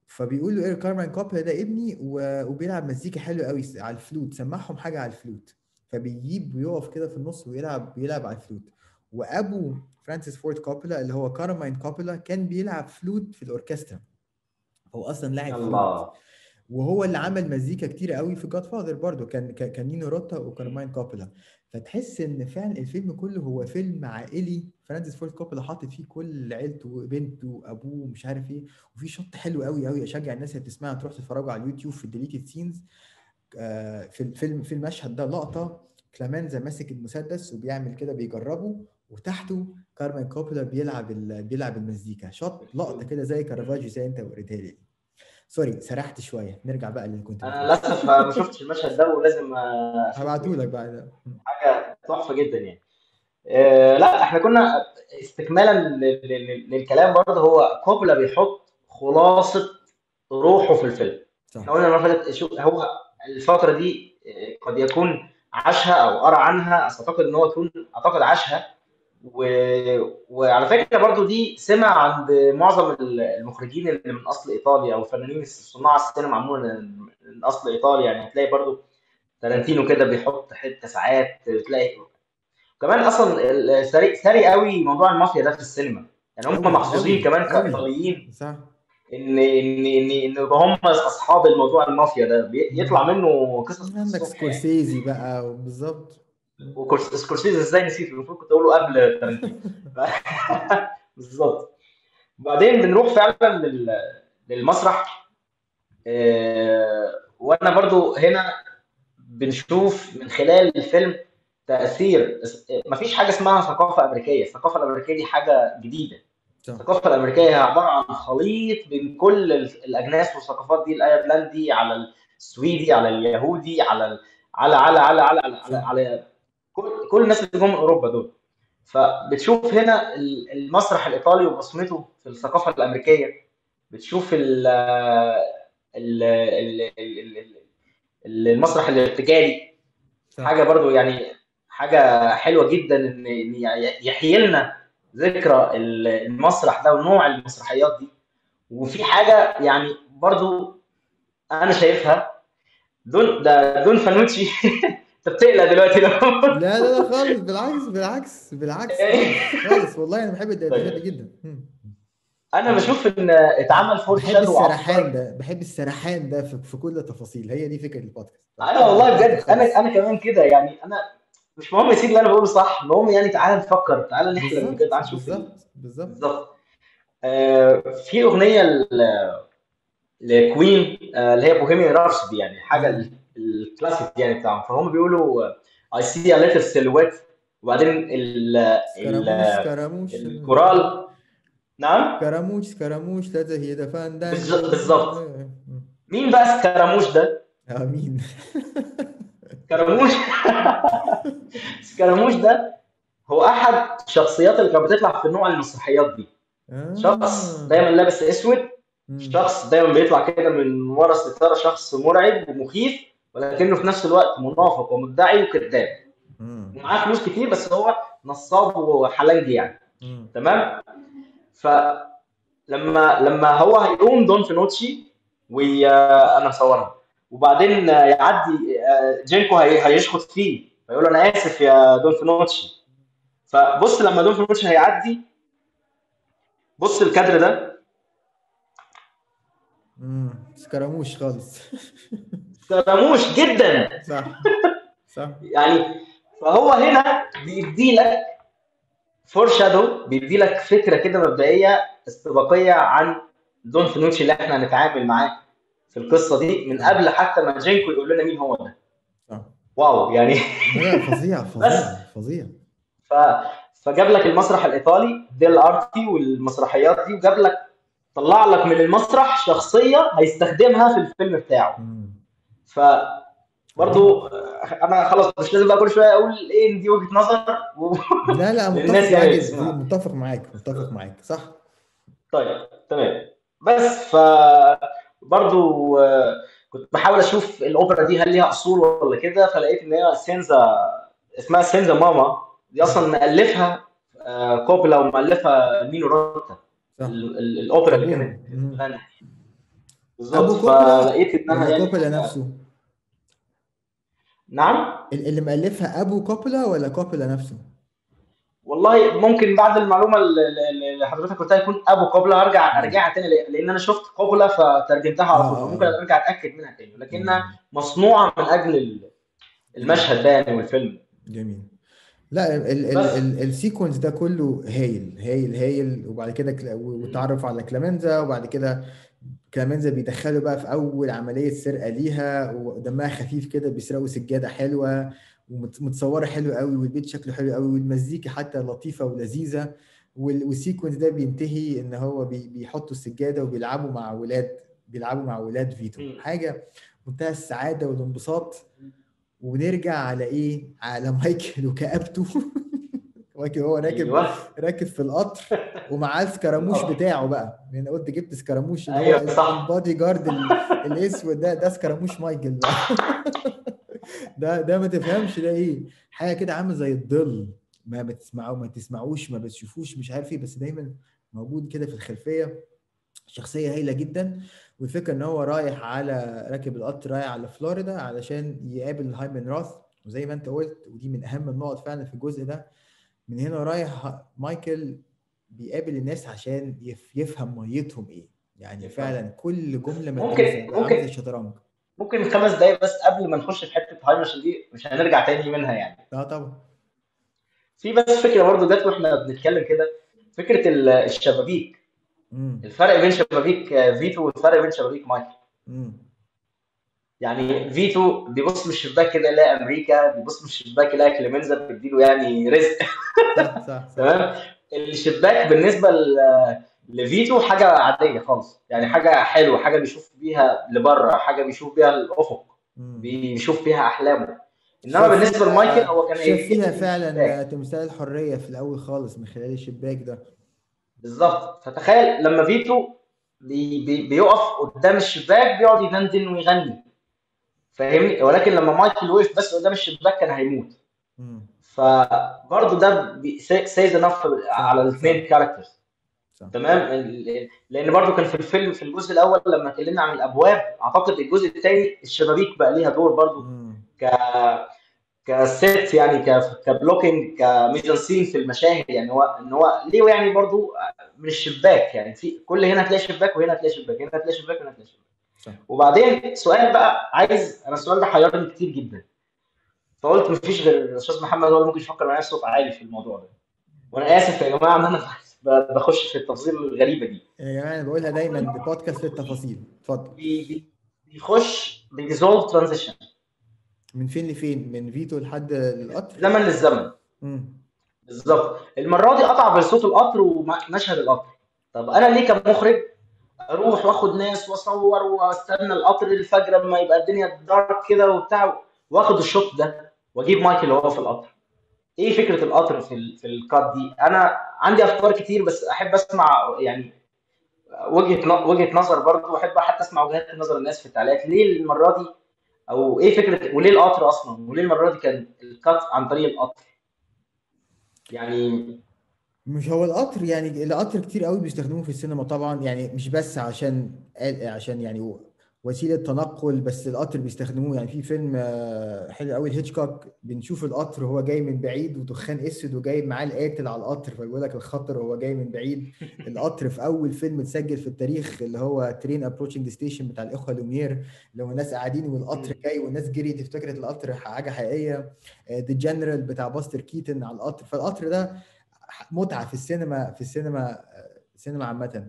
فبيقول له إيه كارماين كوبولا ده ابني وبيلعب مزيكا حلوة قوي على الفلوت سمعهم حاجة على الفلوت. فبيجيب ويقف كده في النص ويلعب بيلعب على الفلوت. وأبو فرانسيس فورد كوبولا اللي هو كارماين كوبولا كان بيلعب فلوت في الأوركسترا. هو أصلا لاعب فلوت. وهو اللي عمل مزيكا كتير قوي في Godfather برضه كان كان كان نينو روتا وكارماين كوبولا. فتحس إن فعلا الفيلم كله هو فيلم عائلي. فرانسيس فورد كوبولا حاطط فيه كل عيلته وبنته وأبوه ومش عارف إيه. وفي shot حلو قوي قوي أشجع الناس اللي بتسمعها تروح تتفرجوا على اليوتيوب في ال deleted scenes في الفيلم في المشهد ده لقطة. كليمنزا ماسك المسدس وبيعمل كده بيجربه. وتحته كارمن كوبولا بيلعب. بيلعب المزيكا. shot لقطة كده زي كارافاجيو زي انت وريتها لي. sorry سرحت شوية. نرجع بقى اللي كنت أنا للاسف ما شفتش المشهد ده ولازم هبعته لك بعد حاجة تحفة جدا يعني. آه لا إحنا كنا استكمالا للكلام برضه. هو كوبولا بيحط خلاصة روحه في الفيلم. إحنا قلنا المره هو الفترة دي قد يكون عاشها أو قرأ عنها. أعتقد إن هو يكون أعتقد عاشها. و... وعلى فكرة برضو دي سمع عند معظم المخرجين اللي من أصل ايطالي أو الفنانين صناع السينما عموما من أصل ايطالي يعني هتلاقي برضو تارانتينو كده بيحط حتة ساعات تلاقي كمان أصلا سريع سريع قوي موضوع المافيا ده في السينما. يعني هم محظوظين كمان كإيطاليين صح. ان ان ان إن هم أصحاب الموضوع المافيا ده. يطلع منه قصص عندك سكورسيزي بقى بالظبط. وسكورسيزي إزاي نسيت المفروض كنت أقوله قبل بالظبط. وبعدين بنروح فعلا للمسرح. وأنا برضو هنا بنشوف من خلال الفيلم تأثير. مفيش حاجة اسمها ثقافة أمريكية. الثقافة الأمريكية دي حاجة جديدة. الثقافة الأمريكية هي عبارة عن خليط بين كل الأجناس والثقافات دي الأيرلندي على السويدي على اليهودي على على على على على على, على, على كل, كل الناس اللي جم من أوروبا دول. فبتشوف هنا المسرح الإيطالي وبصمته في الثقافة الأمريكية. بتشوف ال المسرح الارتجالي. حاجة برضو يعني حاجة حلوة جدا ان يحيي لنا ذكرى المسرح ده ونوع المسرحيات دي. وفي حاجة يعني برضو أنا شايفها. دون ده دون فانوتشي. بتقلق دلوقتي لو لا لا لا خالص بالعكس بالعكس بالعكس خالص, خالص والله أنا بحب ال dialogueات دي جدا. أنا بشوف إن اتعمل for بحب السرحان ده بحب السرحان ده في, كل التفاصيل. هي دي فكرة البودكاست. أنا والله بجد. أنا أنا كمان كده. يعني أنا مش مهم يا سيدي اللي أنا بقوله صح. المهم يعني تعالى نفكر تعالى نحلم كده تعالى نشوف بالظبط بالظبط. بالظبط. آه في أغنية لكوين آه اللي هي بوهيميان رابسودي يعني حاجة الكلاسيك يعني بتاعهم. فهم بيقولوا I see a little silhouetto وبعدين ال Scaramouche الكورال. نعم؟ Scaramouche Scaramouche لا هي ده fandango بالظبط. مين بقى سكراموش ده؟ مين؟ سكراموش. سكراموش ده هو أحد الشخصيات اللي كانت بتطلع في نوع المسرحيات دي. آه. شخص دايما لابس أسود. شخص دايما بيطلع كده من ورا الستاره شخص مرعب ومخيف. ولكنه في نفس الوقت منافق ومدعي وكذاب. ومعاه فلوس كتير بس هو نصاب وحلنجي يعني. تمام؟ فلما لما هو هيقوم دون فانوتشي وأنا مصورها وبعدين يعدي جينكو هيشخط فيه. فيقول له أنا آسف يا دون فانوتشي. فبص لما دون فانوتشي هيعدي بص الكادر ده. امم Scaramouche خالص. Scaramouche جدا. صح. صح. يعني فهو هنا بيدي لك foreshadow بيدي لك فكرة كده مبدئية استباقية عن دون فانوتشي اللي إحنا هنتعامل معاه في القصة دي من قبل حتى ما جينكو يقول لنا مين هو ده. واو يعني. فظيع فظيع فظيع. ف... فجاب لك المسرح الإيطالي dell'arte والمسرحيات دي وجاب لك طلع لك من المسرح شخصية هيستخدمها في الفيلم بتاعه. ف برضو أنا خلاص مش لازم بقى كل شوية أقول إيه دي وجهة نظر و... لا لا متفق معاك متفق معاك متفق معاك صح؟ طيب تمام. بس ف برضو كنت بحاول أشوف الأوبرا دي هل ليها أصول ولا كده فلقيت إن هي Senza اسمها Senza Mamma. دي أصلا مؤلفها كوبولا ومؤلفها نينو روتا. الأوبرا اللي كانت بالظبط. فلقيت إنها يعني كوبولا نفسه. نعم؟ اللي مؤلفها أبو كوبولا ولا كوبولا نفسه؟ والله ممكن بعد المعلومة اللي حضرتك قلتها يكون أبو قبله ارجع. ارجعها تاني لأن أنا شفت قبله فترجمتها على طول فممكن آه أرجع أتأكد منها تاني لكنها. مصنوعة من أجل ال- المشهد ده يعني والفيلم. جميل. لا ال ال ال بس. ال ال sequence ده كله هايل هايل هايل وبعد كده والتعرف على كليمنزا وبعد كده كليمنزا بيدخله بقى في أول عملية سرقة ليها ودمها خفيف كده بيسرقوا سجادة حلوة ومتصورة حلو قوي والبيت شكله حلو قوي والمزيكا حتى لطيفة ولذيذة. وال- وال sequence ده بينتهي إن هو بي- بيحطوا السجادة وبيلعبوا مع ولاد بيلعبوا مع ولاد فيتو. مم. حاجة منتهى السعادة والانبساط. ونرجع على إيه؟ على مايكل وكآبته. مايكل هو راكب أيوه. راكب في القطر ومعاه السكراموش القطر. بتاعه بقى. أنا قلت جبت سكراموش اللي هو صح. البادي جارد ال- الأسود ده ده سكراموش مايكل بقى ده ده ما تفهمش ده إيه. حاجة كده عامل زي الظل. ما بتسمعوا ما تسمعوش ما بتشوفوش مش عارف إيه بس دايما موجود كده في الخلفية. شخصية هايلة جدا. والفكرة إن هو رايح على راكب القطر رايح على فلوريدا علشان يقابل هايمن راث وزي ما أنت قلت ودي من أهم النقط فعلا في الجزء ده. من هنا رايح مايكل بيقابل الناس عشان يف يفهم ميتهم إيه. يعني. فعلا كل جملة ممكن- ممكن. الشطرنج. ممكن خمس دقايق بس قبل ما نخش في حتة هاي عشان دي مش هنرجع تاني منها يعني. آه طبعا. في بس فكرة برضو جت وإحنا بنتكلم كده. فكرة ال- الشبابيك. امم الفرق بين شبابيك فيتو والفرق بين شبابيك مايكل. امم يعني فيتو بيبص من الشباك كده يلاقي أمريكا بيبص من الشباك يلاقي كليمنزا بتديله يعني رزق. تمام؟ الشباك بالنسبة لفيتو حاجة عادية خالص. يعني حاجة حلوة حاجة بيشوف بيها لبره حاجة بيشوف بيها الأفق. بيشوف بيها أحلامه. إنما بالنسبة لمايكل هو كان شاف هيبص فيها. فعلا تمثال الحرية في الأول خالص من خلال الشباك ده. بالظبط. فتخيل لما فيتو بي بي بيقف قدام الشباك بيقعد يدندن ويغني. فاهمني؟ ولكن لما مايكل وقف بس قدام الشباك كان هيموت. فبرضه ده says enough على الاثنين characters تمام؟ لأن برضه كان في الفيلم في الجزء الأول لما اتكلمنا عن الأبواب أعتقد الجزء الثاني الشبابيك بقى ليها دور برضه. ك ك set يعني ك ك blocking ك mise-en-scène في المشاهد يعني. هو إن هو ليه يعني برضو من الشباك يعني. في كل هنا هتلاقي شباك وهنا هتلاقي شباك هنا هتلاقي شباك وهنا هتلاقي شباك. وبعدين سؤال بقى عايز أنا السؤال ده حيرني كتير جدا. فقلت مفيش غير الأستاذ محمد هو اللي ممكن يفكر معايا بصوت عالي في الموضوع ده. وأنا آسف يا جماعة إن أنا بخش في التفاصيل الغريبة دي. يا جماعة أنا بقولها دايما بودكاست للتفاصيل اتفضل. بي- بي- بيخش ب dissolve transition من فين لفين؟ من فيتو لحد القطر؟ زمن للزمن. بالظبط. المرة دي قطع بصوت القطر ومشهد القطر. طب أنا ليه كمخرج أروح واخد ناس واصور واستنى القطر الفجر لما يبقى الدنيا dark كده وبتاع واخد ال shot ده واجيب مايكل وهو في القطر. إيه فكرة القطر في. في ال cut دي؟ أنا عندي افكار كتير بس احب اسمع يعني وجهة وجهة نظر برضه واحب حتى اسمع وجهات نظر الناس في التعليقات. ليه المرة دي؟ أو إيه فكرة وليه القطر أصلا؟ وليه المرة دي كان ال cut عن طريق القطر؟ يعني مش هو القطر يعني القطر كتير قوي بيستخدموه في السينما طبعا يعني مش بس عشان عشان يعني وسيلة تنقل بس القطر بيستخدموه. يعني في فيلم آه، حلو قوي لهيتشكوك بنشوف القطر وهو جاي من بعيد ودخان أسود وجايب معاه القاتل على القطر فبيقول لك الخطر وهو جاي من بعيد. القطر في أول فيلم اتسجل في التاريخ اللي هو train approaching station بتاع الإخوة لومير لو الناس قاعدين والقطر جاي والناس جريت افتكرت القطر حاجة حقيقية. The General بتاع باستر كيتن على القطر. فالقطر ده متعة في السينما في السينما السينما عامة.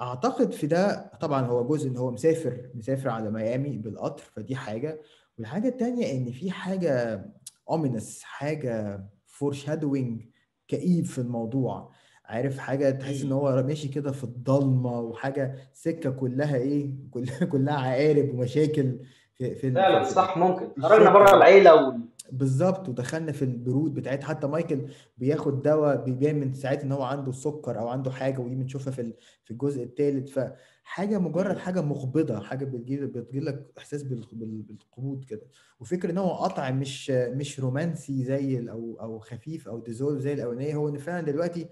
أعتقد في ده طبعا هو جزء إن هو مسافر مسافر على ميامي بالقطر فدي حاجة. والحاجة التانية إن في حاجة ominous حاجة foreshadowing كئيب في الموضوع. عارف حاجة تحس إن هو ماشي كده في الضلمة وحاجة سكة كلها إيه كلها كلها عقارب ومشاكل في في فعلا صح ممكن. خرجنا. بره العيلة وال... بالظبط ودخلنا في البرودة بتاعت حتى مايكل بياخد دواء بيبان من ساعات إن هو عنده سكر أو عنده حاجة ودي بنشوفها في في الجزء الثالث فحاجة مجرد حاجة مقبضه حاجة بتجيب بتجيب لك إحساس بال- بال- بالقبوض كده. وفكرة إن هو قطع مش مش رومانسي زي أو أو خفيف أو dissolve زي الأولانية. هو إن فعلا دلوقتي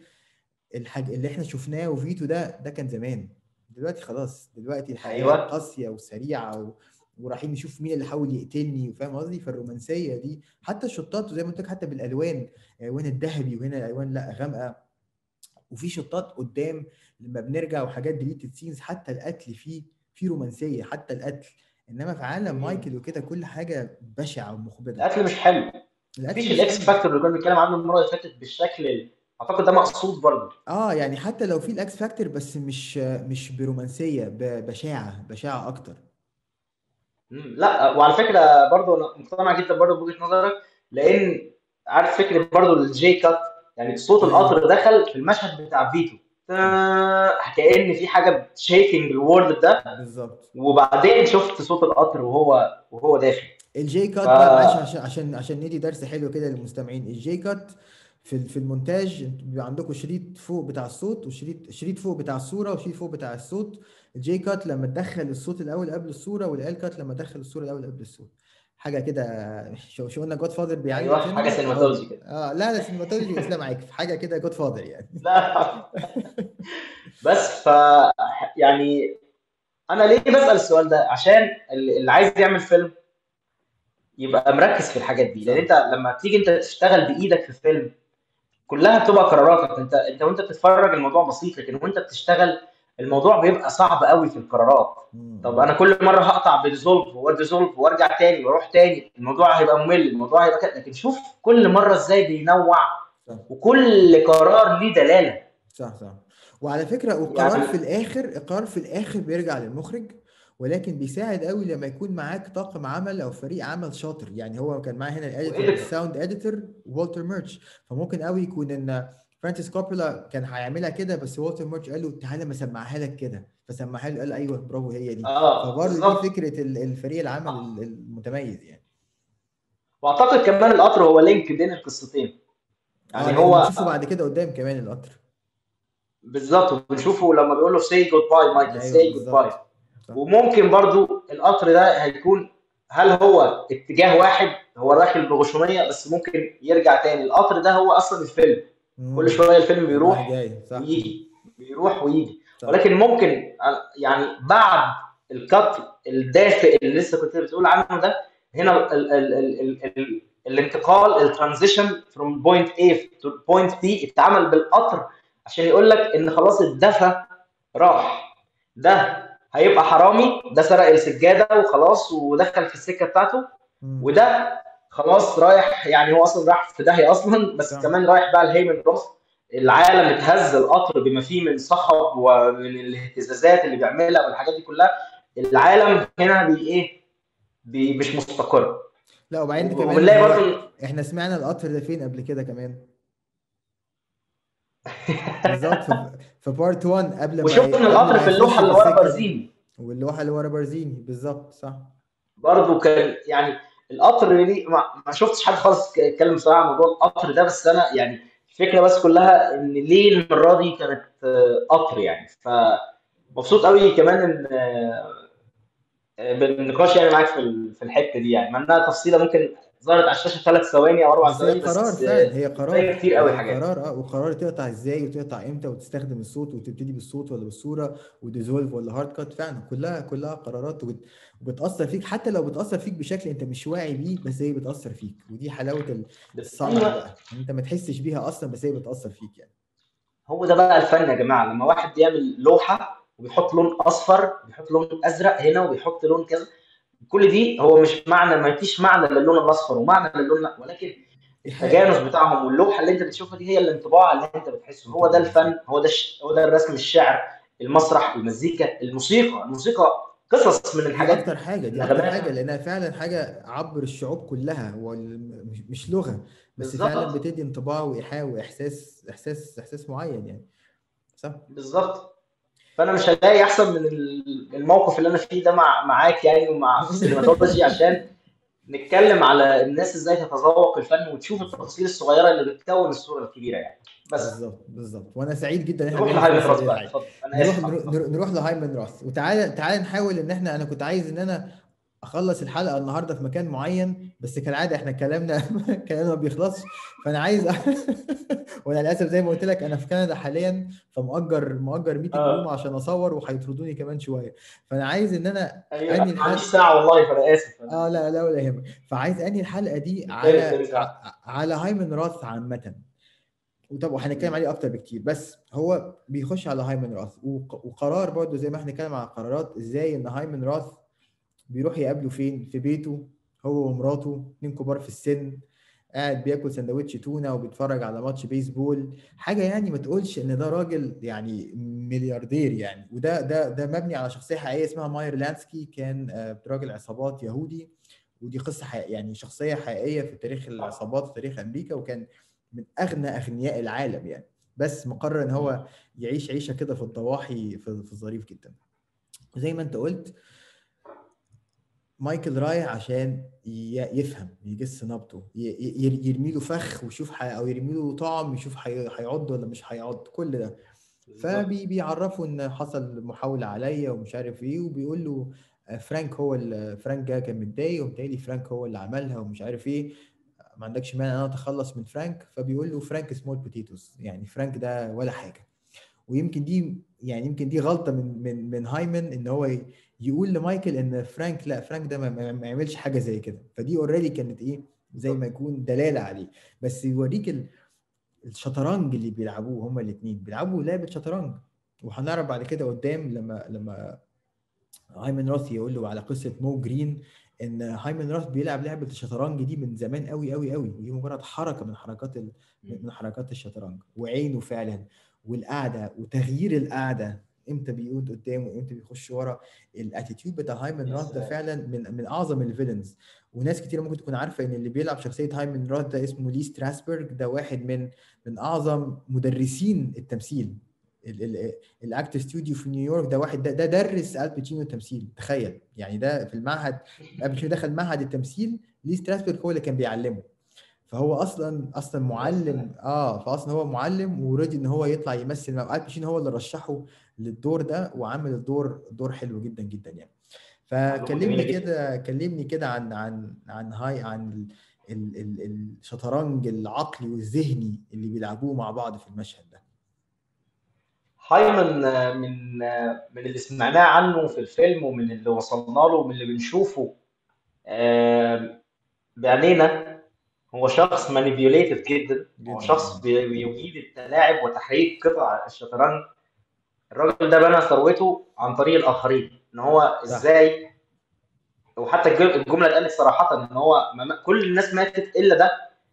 الحاج اللي إحنا شفناه وفيتو ده ده كان زمان. دلوقتي خلاص دلوقتي الحياة أيوة. قاسية وسريعة و... ورايحين نشوف مين اللي حاول يقتلني فاهم قصدي؟ فالرومانسية دي حتى ال shotات زي ما قلت لك حتى بالألوان الوان الذهبي وهنا الألوان؟ لا غامقة. وفي shotات قدام لما بنرجع وحاجات deleted scenes حتى القتل فيه في رومانسية حتى القتل. إنما في عالم. مايكل وكده كل حاجة بشعة ومخبره الاكل مش حلو. القتل مفيش ال X factor اللي كنا بنتكلم عنه المرة اللي فاتت بالشكل ال- أعتقد ده مقصود برضه. آه يعني حتى لو في ال X factor بس مش مش برومانسية بشاعة بشاعة أكتر. مم. لا وعلى فكرة برضه أنا مقتنع جدا برضه بوجهة نظرك لأن عارف فكرة برضه ال J cut يعني صوت القطر دخل في المشهد بتاع فيتو. كأن في حاجة shaking ال world ده. بالظبط. وبعدين شفت صوت القطر وهو وهو داخل. ال J cut ف بقى عشان عشان عشان ندي درس حلو كده للمستمعين. ال J cut في في المونتاج بيبقى عندكم شريط فوق بتاع الصوت وشريط شريط فوق بتاع الصورة وشريط فوق بتاع الصوت. ال J cut لما تدخل الصوت الأول قبل الصورة وال L cut لما تدخل الصورة الأول قبل الصوت حاجة كده شفت شفت قلنا Godfather بيعلم أيوه حاجة Cinematology كده. آه لا لا Cinematology واسلام معاك. في حاجة كده Godfather يعني. لا. بس ف يعني أنا ليه بسأل السؤال ده؟ عشان اللي عايز يعمل فيلم يبقى مركز في الحاجات دي. لأن أنت لما تيجي أنت تشتغل بإيدك في الفيلم كلها بتبقى قراراتك. انت أنت وأنت بتتفرج الموضوع بسيط لكن وأنت بتشتغل الموضوع بيبقى صعب قوي في القرارات. طب أنا كل مرة هقطع بديزولف وديزولف وأرجع تاني وأروح تاني الموضوع هيبقى ممل الموضوع هيبقى كده. لكن شوف كل مرة إزاي بينوع صح. وكل قرار ليه دلالة. صح صح. وعلى فكرة والقرار يعني في الآخر القرار في الآخر بيرجع للمخرج ولكن بيساعد قوي لما يكون معاك طاقم عمل أو فريق عمل شاطر. يعني هو كان معاه هنا ال editor ال sound editor والتر ميرش فممكن قوي يكون إن فرانسيس كوبولا كان هيعملها كده بس والتر ميرش قال له تعالى ما اسمعها لك كده. فسمعها له قال أيوه برافو هي دي. آه فبرضه دي ال- الفريق العمل ال- المتميز يعني. وأعتقد كمان القطر هو link بين القصتين. آه يعني لأن هو بنشوفه بعد كده قدام كمان القطر. بالظبط وبنشوفه لما بيقول له say goodbye مايكل say goodbye وممكن برضو القطر ده هيكون هل هو اتجاه واحد؟ هو داخل بغشومية بس ممكن يرجع تاني. القطر ده هو أصلا الفيلم. كل شوية الفيلم بيروح صح. ويجي بيروح ويجي. صح. ولكن ممكن يعني بعد ال cut الدافئ اللي لسه كنت بتقول عنه ده هنا ال ال ال ال ال الانتقال ال transition from point A to point B اتعمل بالقطر عشان يقول لك إن خلاص الدفى راح. ده هيبقى حرامي ده سرق السجادة وخلاص ودخل في السكة بتاعته. وده خلاص رايح يعني هو أصلا راح في داهية أصلا بس صح كمان رايح بقى الهيمن روث. العالم اتهز القطر بما فيه من صخب ومن الاهتزازات اللي بيعملها والحاجات دي كلها. العالم هنا بي إيه؟ بي مش مستقر. لا وبعدين كمان برضه إحنا سمعنا القطر ده فين قبل كده كمان؟ بالظبط في بارت 1 قبل ما وشفنا القطر في اللوحة اللي ورا بارزيني واللوحة اللي ورا بارزيني بالظبط صح. برضه كان يعني القطر دي ما, ما شفتش حد خالص اتكلم بصراحه عن موضوع القطر ده بس أنا يعني الفكرة بس كلها إن ليه المرة دي كانت آه، قطر يعني. فمبسوط قوي كمان إن آه، بالنقاش يعني معاك في ال- في الحتة دي يعني. مع إنها تفصيلة ممكن ظهرت على الشاشة ثلاث ثواني أو أربع بس ثواني قرار بس فعلا. هي قرار. كتير قوي حاجات. قرار آه. وقرار تقطع إزاي وتقطع إمتى وتستخدم الصوت وتبتدي بالصوت ولا بالصورة و dissolve ولا hard cut فعلا. كلها كلها قرارات وبت- وبتأثر فيك. حتى لو بتأثر فيك بشكل أنت مش واعي بيه بس هي بتأثر فيك. ودي حلاوة ال- الصنع أيوه. بقى ان أنت ما تحسش بيها أصلا بس هي بتأثر فيك يعني. هو ده بقى الفن يا جماعة. لما واحد يعمل لوحة وبيحط لون أصفر بيحط لون أزرق هنا وبيحط لون كذا كل دي هو مش معنى ما فيش معنى للون الأصفر ومعنى للون لا ولكن التجانس بتاعهم واللوحة اللي انت بتشوفها دي هي الانطباع اللي انت بتحسه. هو ده الفن هو ده الش... هو ده الرسم الشعر المسرح المزيكا الموسيقى. الموسيقى قصص من الحاجات أكتر حاجة دي أكتر حاجة لأنها فعلا حاجة عبر الشعوب كلها. هو مش لغة بس فعلا بالظبط بتدي انطباع وإيحاء وإحساس إحساس إحساس معين يعني. صح؟ بالظبط. فانا مش هلاقي احسن من ال- الموقف اللي أنا فيه ده مع معاك يعني ومع السينماتولوجي عشان نتكلم على الناس إزاي تتذوق الفن وتشوف التفاصيل الصغيرة اللي بتكون الصورة الكبيرة يعني. بس. بالظبط بالظبط. وأنا سعيد جدا إن إحنا نروح لهايمن راس بقى. نروح نروح لهايمن راس وتعالى تعالى نحاول إن إحنا أنا كنت عايز إن أنا أخلص الحلقة النهارده في مكان معين بس كالعادة إحنا كلامنا كلامنا ما بيخلصش. فأنا عايز وأنا للأسف زي ما قلت لك أنا في كندا حاليا فمؤجر مؤجر meeting. room عشان أصور وهيطردوني كمان شوية. فأنا عايز إن أنا أيوه أنهي الحلقة ساعة والله فأنا آسف. آه لا لا ولا يهمك. فعايز أنهي الحلقة دي على على هايمن روث عامة. وطبعا هنتكلم عليه أكتر بكتير. بس هو بيخش على هايمن روث وق- وقرار برضو زي ما إحنا بنتكلم على قرارات إزاي إن هايمن روث بيروح يقابله فين؟ في بيته هو ومراته اتنين كبار في السن قاعد بياكل سندوتش تونة وبيتفرج على ماتش بيسبول. حاجة يعني ما تقولش إن ده راجل يعني ملياردير يعني. وده ده ده مبني على شخصية حقيقية اسمها ماير لانسكي كان آه، راجل عصابات يهودي. ودي قصة حقيقية يعني شخصية حقيقية في تاريخ العصابات في تاريخ أمريكا وكان من أغنى أغنياء العالم يعني. بس مقرر إن هو يعيش عيشة كده في الضواحي في, الظريف جدا. وزي ما أنت قلت مايكل رايح عشان يفهم يجس نبضه يرمي له فخ ويشوف حي... أو يرمي له طعم يشوف حي... هيعض ولا مش هيعض كل ده. فبيعرفوا إن حصل محاولة عليا ومش عارف إيه وبيقول له آه، فرانك هو فرانك جه كان متضايق وبالتالي فرانك هو اللي عملها ومش عارف إيه. ما عندكش مانع إن أنا أتخلص من فرانك؟ فبيقول له فرانك small potatoes يعني فرانك ده ولا حاجة. ويمكن دي يعني يمكن دي غلطة من من من هايمن إن هو يقول لمايكل إن فرانك لا فرانك ده ما, يعملش حاجة زي كده. فدي already كانت إيه زي ما يكون دلالة عليه. بس يوريك ال- الشطرنج اللي بيلعبوه هما الاثنين بيلعبوا لعبة شطرنج. وهنعرف بعد كده قدام لما لما هايمن روث يقول له على قصة مو جرين إن هايمن روث بيلعب لعبة الشطرنج دي من زمان قوي قوي قوي ودي مجرد حركة من حركات ال... من حركات الشطرنج. وعينه فعلا. والقعدة وتغيير القعدة. إمتى بيقود قدام وامتى بيخش ورا. ال attitude بتاع هايمن روث ده فعلا من من أعظم ال villains وناس كتير ممكن تكون عارفة إن اللي بيلعب شخصية هايمن روث ده اسمه لي ستراسبرج ده واحد من من أعظم مدرسين التمثيل. ال Actors Studio في نيويورك ده واحد ده, ده درس لآل باتشينو التمثيل تخيل. يعني ده في المعهد آل باتشينو دخل معهد التمثيل لي ستراسبرج هو اللي كان بيعلمه. فهو أصلا أصلا معلم آه فاصلا هو معلم already إن هو يطلع يمثل. مع آل باتشينو هو اللي رشحه للدور ده وعمل الدور دور حلو جدا جدا يعني. فكلمني كده كلمني كده عن عن عن هاي عن ال ال ال الشطرنج العقلي والذهني اللي بيلعبوه مع بعض في المشهد ده. هايمن من من اللي سمعناه عنه في الفيلم ومن اللي وصلنا له ومن اللي بنشوفه بعينينا هو شخص manipulative جدا. هو شخص بي- بيجيد التلاعب وتحريك قطع الشطرنج. الراجل ده بنى ثروته عن طريق الآخرين إن هو إزاي؟ وحتى الج- الجملة اتقالت صراحة إن هو ما كل الناس ماتت إلا ده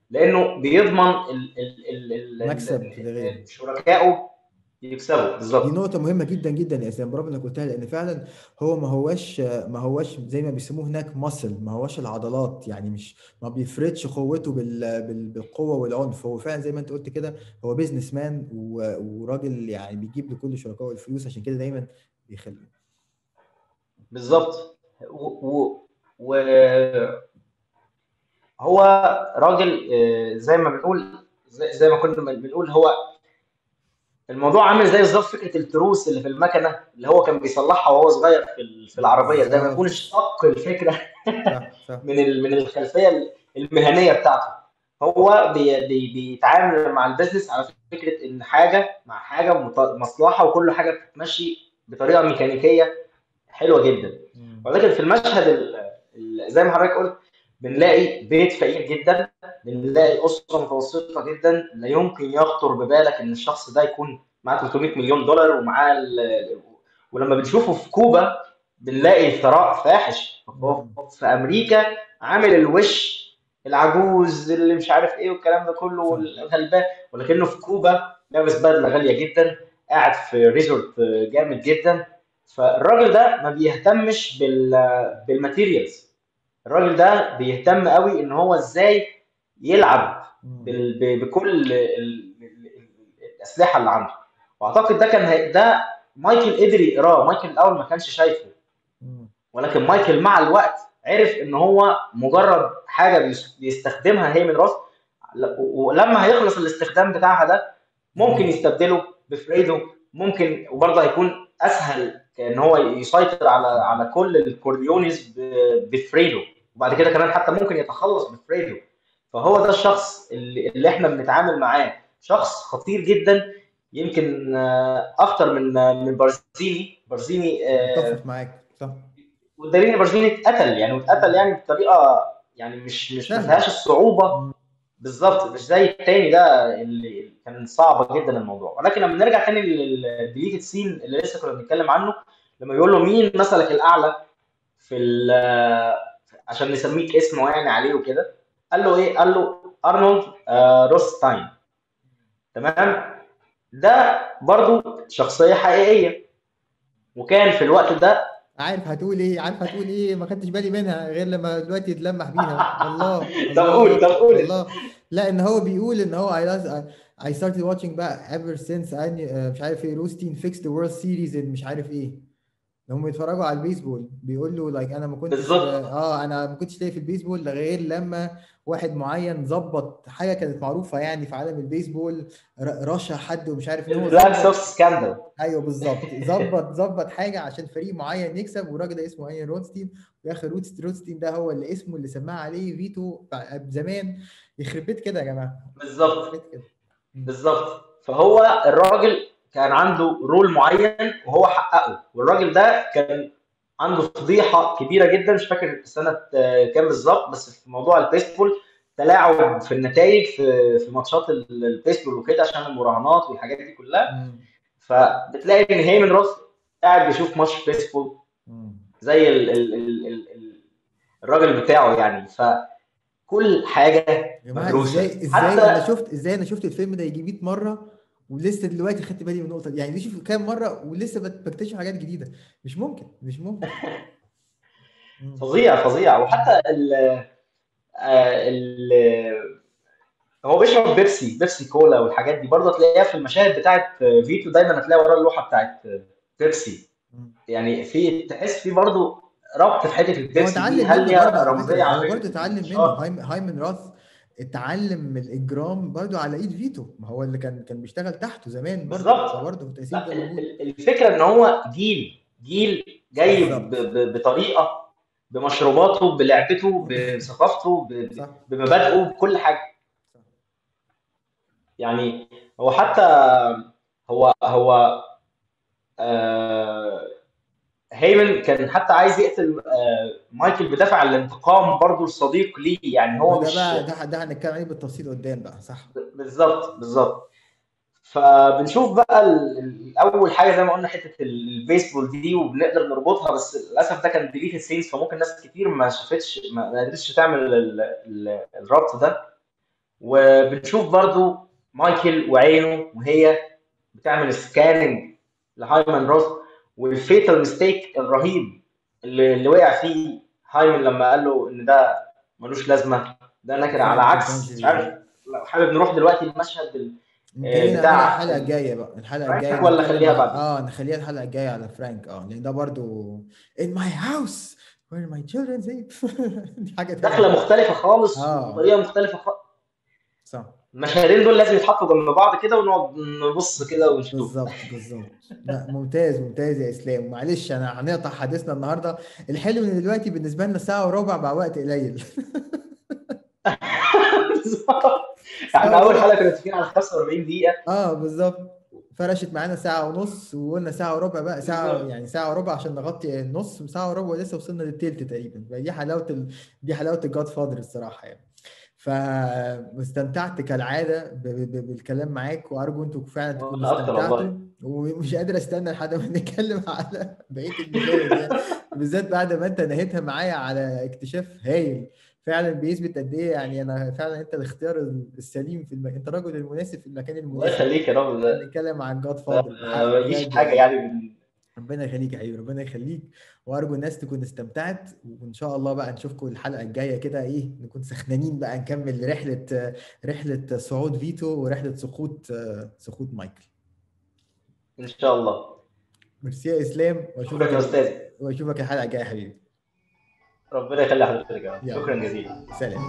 لأنه بيضمن مكسب شركائه يكسبوا دي بالظبط نقطة مهمة جدا جدا يا إسلام برافو إنك قلتها لأن فعلا هو ما هوش ما هوش زي ما بيسموه هناك muscle ما هوش العضلات يعني مش ما بيفرضش قوته بال بال بالقوة والعنف. هو فعلا زي ما أنت قلت كده هو businessman وراجل يعني بيجيب لكل شركائه الفلوس عشان كده دايما بيخلي. بالظبط. و, و, هو راجل آه، زي ما بنقول زي ما كنا بنقول هو الموضوع عامل زي بالظبط فكرة التروس اللي في المكنة اللي هو كان بيصلحها وهو صغير في في العربية زي ما يكون بالظبط اشتق الفكرة من من الخلفية المهنية بتاعته. هو بي بي بيتعامل مع ال business على فكرة إن حاجة مع حاجة مصلحة وكل حاجة بتمشي بطريقة ميكانيكية حلوة جدا. ولكن في المشهد ال- ال- زي ما حضرتك قلت بنلاقي بيت فقير جدا بنلاقي أسرة متوسطة جدا لا يمكن يخطر ببالك إن الشخص ده يكون معاه 300 مليون دولار ومعاه ولما بنشوفه في كوبا بنلاقي ثراء فاحش. في أمريكا عامل الوش العجوز اللي مش عارف إيه والكلام ده كله والغلبان ولكنه في كوبا لابس بدلة غالية جدا قاعد في ريزورت جامد جدا فالراجل ده ما بيهتمش بال بال materials الراجل ده بيهتم قوي إن هو إزاي يلعب بكل ال- ال- ال- الأسلحة اللي عنده. وأعتقد ده كان هي- ده مايكل قدر يقراه مايكل الأول ما كانش شايفه. ولكن مايكل مع الوقت عرف إن هو مجرد حاجة بيس- بيستخدمها هيمن روث ل- ولما هيخلص الاستخدام بتاعها ده ممكن مم. يستبدله بفريدو ممكن وبرضه هيكون أسهل إن هو يسيطر على على كل الكورليونيز بفريدو. وبعد كده كمان حتى ممكن يتخلص بفريدو. فهو ده الشخص اللي, اللي إحنا بنتعامل معاه. شخص خطير جدا. يمكن آه، أكتر من آه، من بارزيني. بارزيني آه، متفق معاك. صح. والدليل ان بارزيني اتقتل. يعني واتقتل يعني بطريقة يعني مش مش ما. فيهاش الصعوبة. بالظبط. مش زي التاني ده اللي كان صعب جدا الموضوع. ولكن لما نرجع تاني لل deleted scene اللي لسه كنا بنتكلم عنه لما بيقول له مين مثلك الأعلى في ال- عشان نسميك اسمه يعني عليه وكده قال له إيه؟ قال له أرنولد آه، روستاين تمام؟ ده برضو شخصية حقيقية. وكان في الوقت ده عارف هتقول إيه؟ عارف هتقول إيه؟ ما خدتش بالي منها غير لما دلوقتي اتلمح بيها. الله طب قول طب قول. لا إن هو بيقول إن هو I, started watching back ever since knew- آه، مش عارف إيه روستين fixed the world series مش عارف إيه. هم بيتفرجوا على البيسبول بيقول له لايك أنا ما كنتش بالظبط. آه أنا ما كنتش لاقي في البيسبول غير لما واحد معين ظبط حاجة كانت معروفة يعني في عالم البيسبول ر- رشح حد ومش عارف البلاك ظبط- سوكس سكاندل أيوه بالظبط. ظبط ظبط حاجة عشان فريق معين يكسب والراجل ده اسمه اين رودستين. وفي اخر روتس رودستين ده هو اللي اسمه اللي سماه عليه فيتو زمان. يخرب بيت كده يا جماعة. بالظبط. بالظبط. فهو الراجل كان عنده role معين وهو حققه. والراجل ده كان عنده فضيحة كبيرة جدا مش فاكر سنة آه، كام بالظبط بس في موضوع البيسبول تلاعب في النتائج في في ماتشات ال- البيسبول وكده عشان المراهنات والحاجات دي كلها. فبتلاقي إن هيمن روث قاعد بيشوف ماتش بيسبول. زي ال ال ال ال ال الراجل بتاعه يعني. فكل حاجة يا مدروسة. إزاي إزاي حتى أنا شفت إزاي أنا شفت الفيلم ده يجي 100 مرة ولسه دلوقتي خدت بالي من النقطة دي. يعني شوف كام مرة ولسه بكتشف حاجات جديدة. مش ممكن مش ممكن. مم. فظيع فظيع. وحتى ال آه، ال هو بيشرب بيبسي بيبسي كولا والحاجات دي. برضه تلاقيها في المشاهد بتاعت فيتو دايما هتلاقي وراه اللوحه بتاعت بيبسي. يعني في تحس في برضه ربط في حتة اتعلم دي هل هي برضه على رمزيه فكره برضه اتعلم منه. هايم هايمن راث اتعلم الإجرام برضه على إيد فيتو. ما هو اللي كان كان بيشتغل تحته زمان برضه. ال- الفكرة إن هو جيل جيل جاي بطريقة بمشروباته بلعبته بثقافته بمبادئه بكل حاجة. يعني هو حتى هو هو آه هيمن كان حتى عايز يقتل آه مايكل بدافع الانتقام برضه الصديق ليه يعني هو وده مش بقى ده ده هنتكلم عليه بالتفصيل قدام بقى صح؟ بالظبط بالظبط. فبنشوف بقى ال- ال- اول حاجة زي ما قلنا حتة ال- البيسبول دي وبنقدر نربطها بس للأسف ده كان deleted scenes فممكن ناس كتير ما شافتش ما قدرتش تعمل ال- ال- الربط ده. وبنشوف برضو مايكل وعينه وهي بتعمل scanning لهايمن روث. وال fatal mistake الرهيب اللي, اللي وقع فيه هايمن لما قال له إن ده ملوش لازمة ده نكر على عكس مش عارف لو حابب نروح دلوقتي المشهد نعملها بتاع الحلقة الجاية بقى. الحلقة فرانك الجاية ولا خليها بعد؟ آه نخليها الحلقة الجاية على فرانك. آه لأن ده برضو in my house. Where my children sleep. دي حاجة دخلة مختلفة خالص آه. وطريقه مختلفة خالص صح. المشهدين دول لازم يتحطوا جنب بعض كده ونقعد نبص كده ونشوف. بالظبط بالظبط. لا ممتاز ممتاز يا إسلام. معلش أنا هنقطع حديثنا النهارده. الحلو إن دلوقتي بالنسبة لنا ساعة وربع بقى وقت قليل. إحنا ساعه أول حلقة كنا متفقين على 45 دقيقة. آه بالظبط. فرشت معانا ساعة ونص وقلنا ساعة وربع بقى ساعة بالظبط. يعني ساعة وربع عشان نغطي النص ساعة وربع ولسه وصلنا للتلت تقريبا. فدي حلاوة ال... دي حلاوة الجاد فاذر الصراحة يعني. فاستمتعت. ب... بالكلام معاك وأرجو أنتوا فعلا تكونوا استمتعتوا. ومش قادر أستنى لحد ما نتكلم على بقية المشاهد يعني. بالذات بعد ما أنت نهيتها معايا على اكتشاف هايل فعلا بيثبت قد إيه يعني أنا فعلا أنت الاختيار السليم في الم... انت الرجل المناسب في المكان الله المناسب يخليك يا رب. نتكلم عن جاد فاذر ما يجيش بجد حاجة يعني ربنا يخليك يا حبيبي ربنا يخليك. وأرجو الناس تكون استمتعت وإن شاء الله بقى نشوفكم الحلقة الجاية كده إيه نكون سخنانين بقى نكمل رحلة رحلة صعود فيتو ورحلة سقوط سقوط مايكل. إن شاء الله. ميرسي يا إسلام وأشوفك يا. أستاذ. وأشوفك الحلقة الجاية يا حبيبي. ربنا يخلي حضرتك شكرا جزيلا. سلام.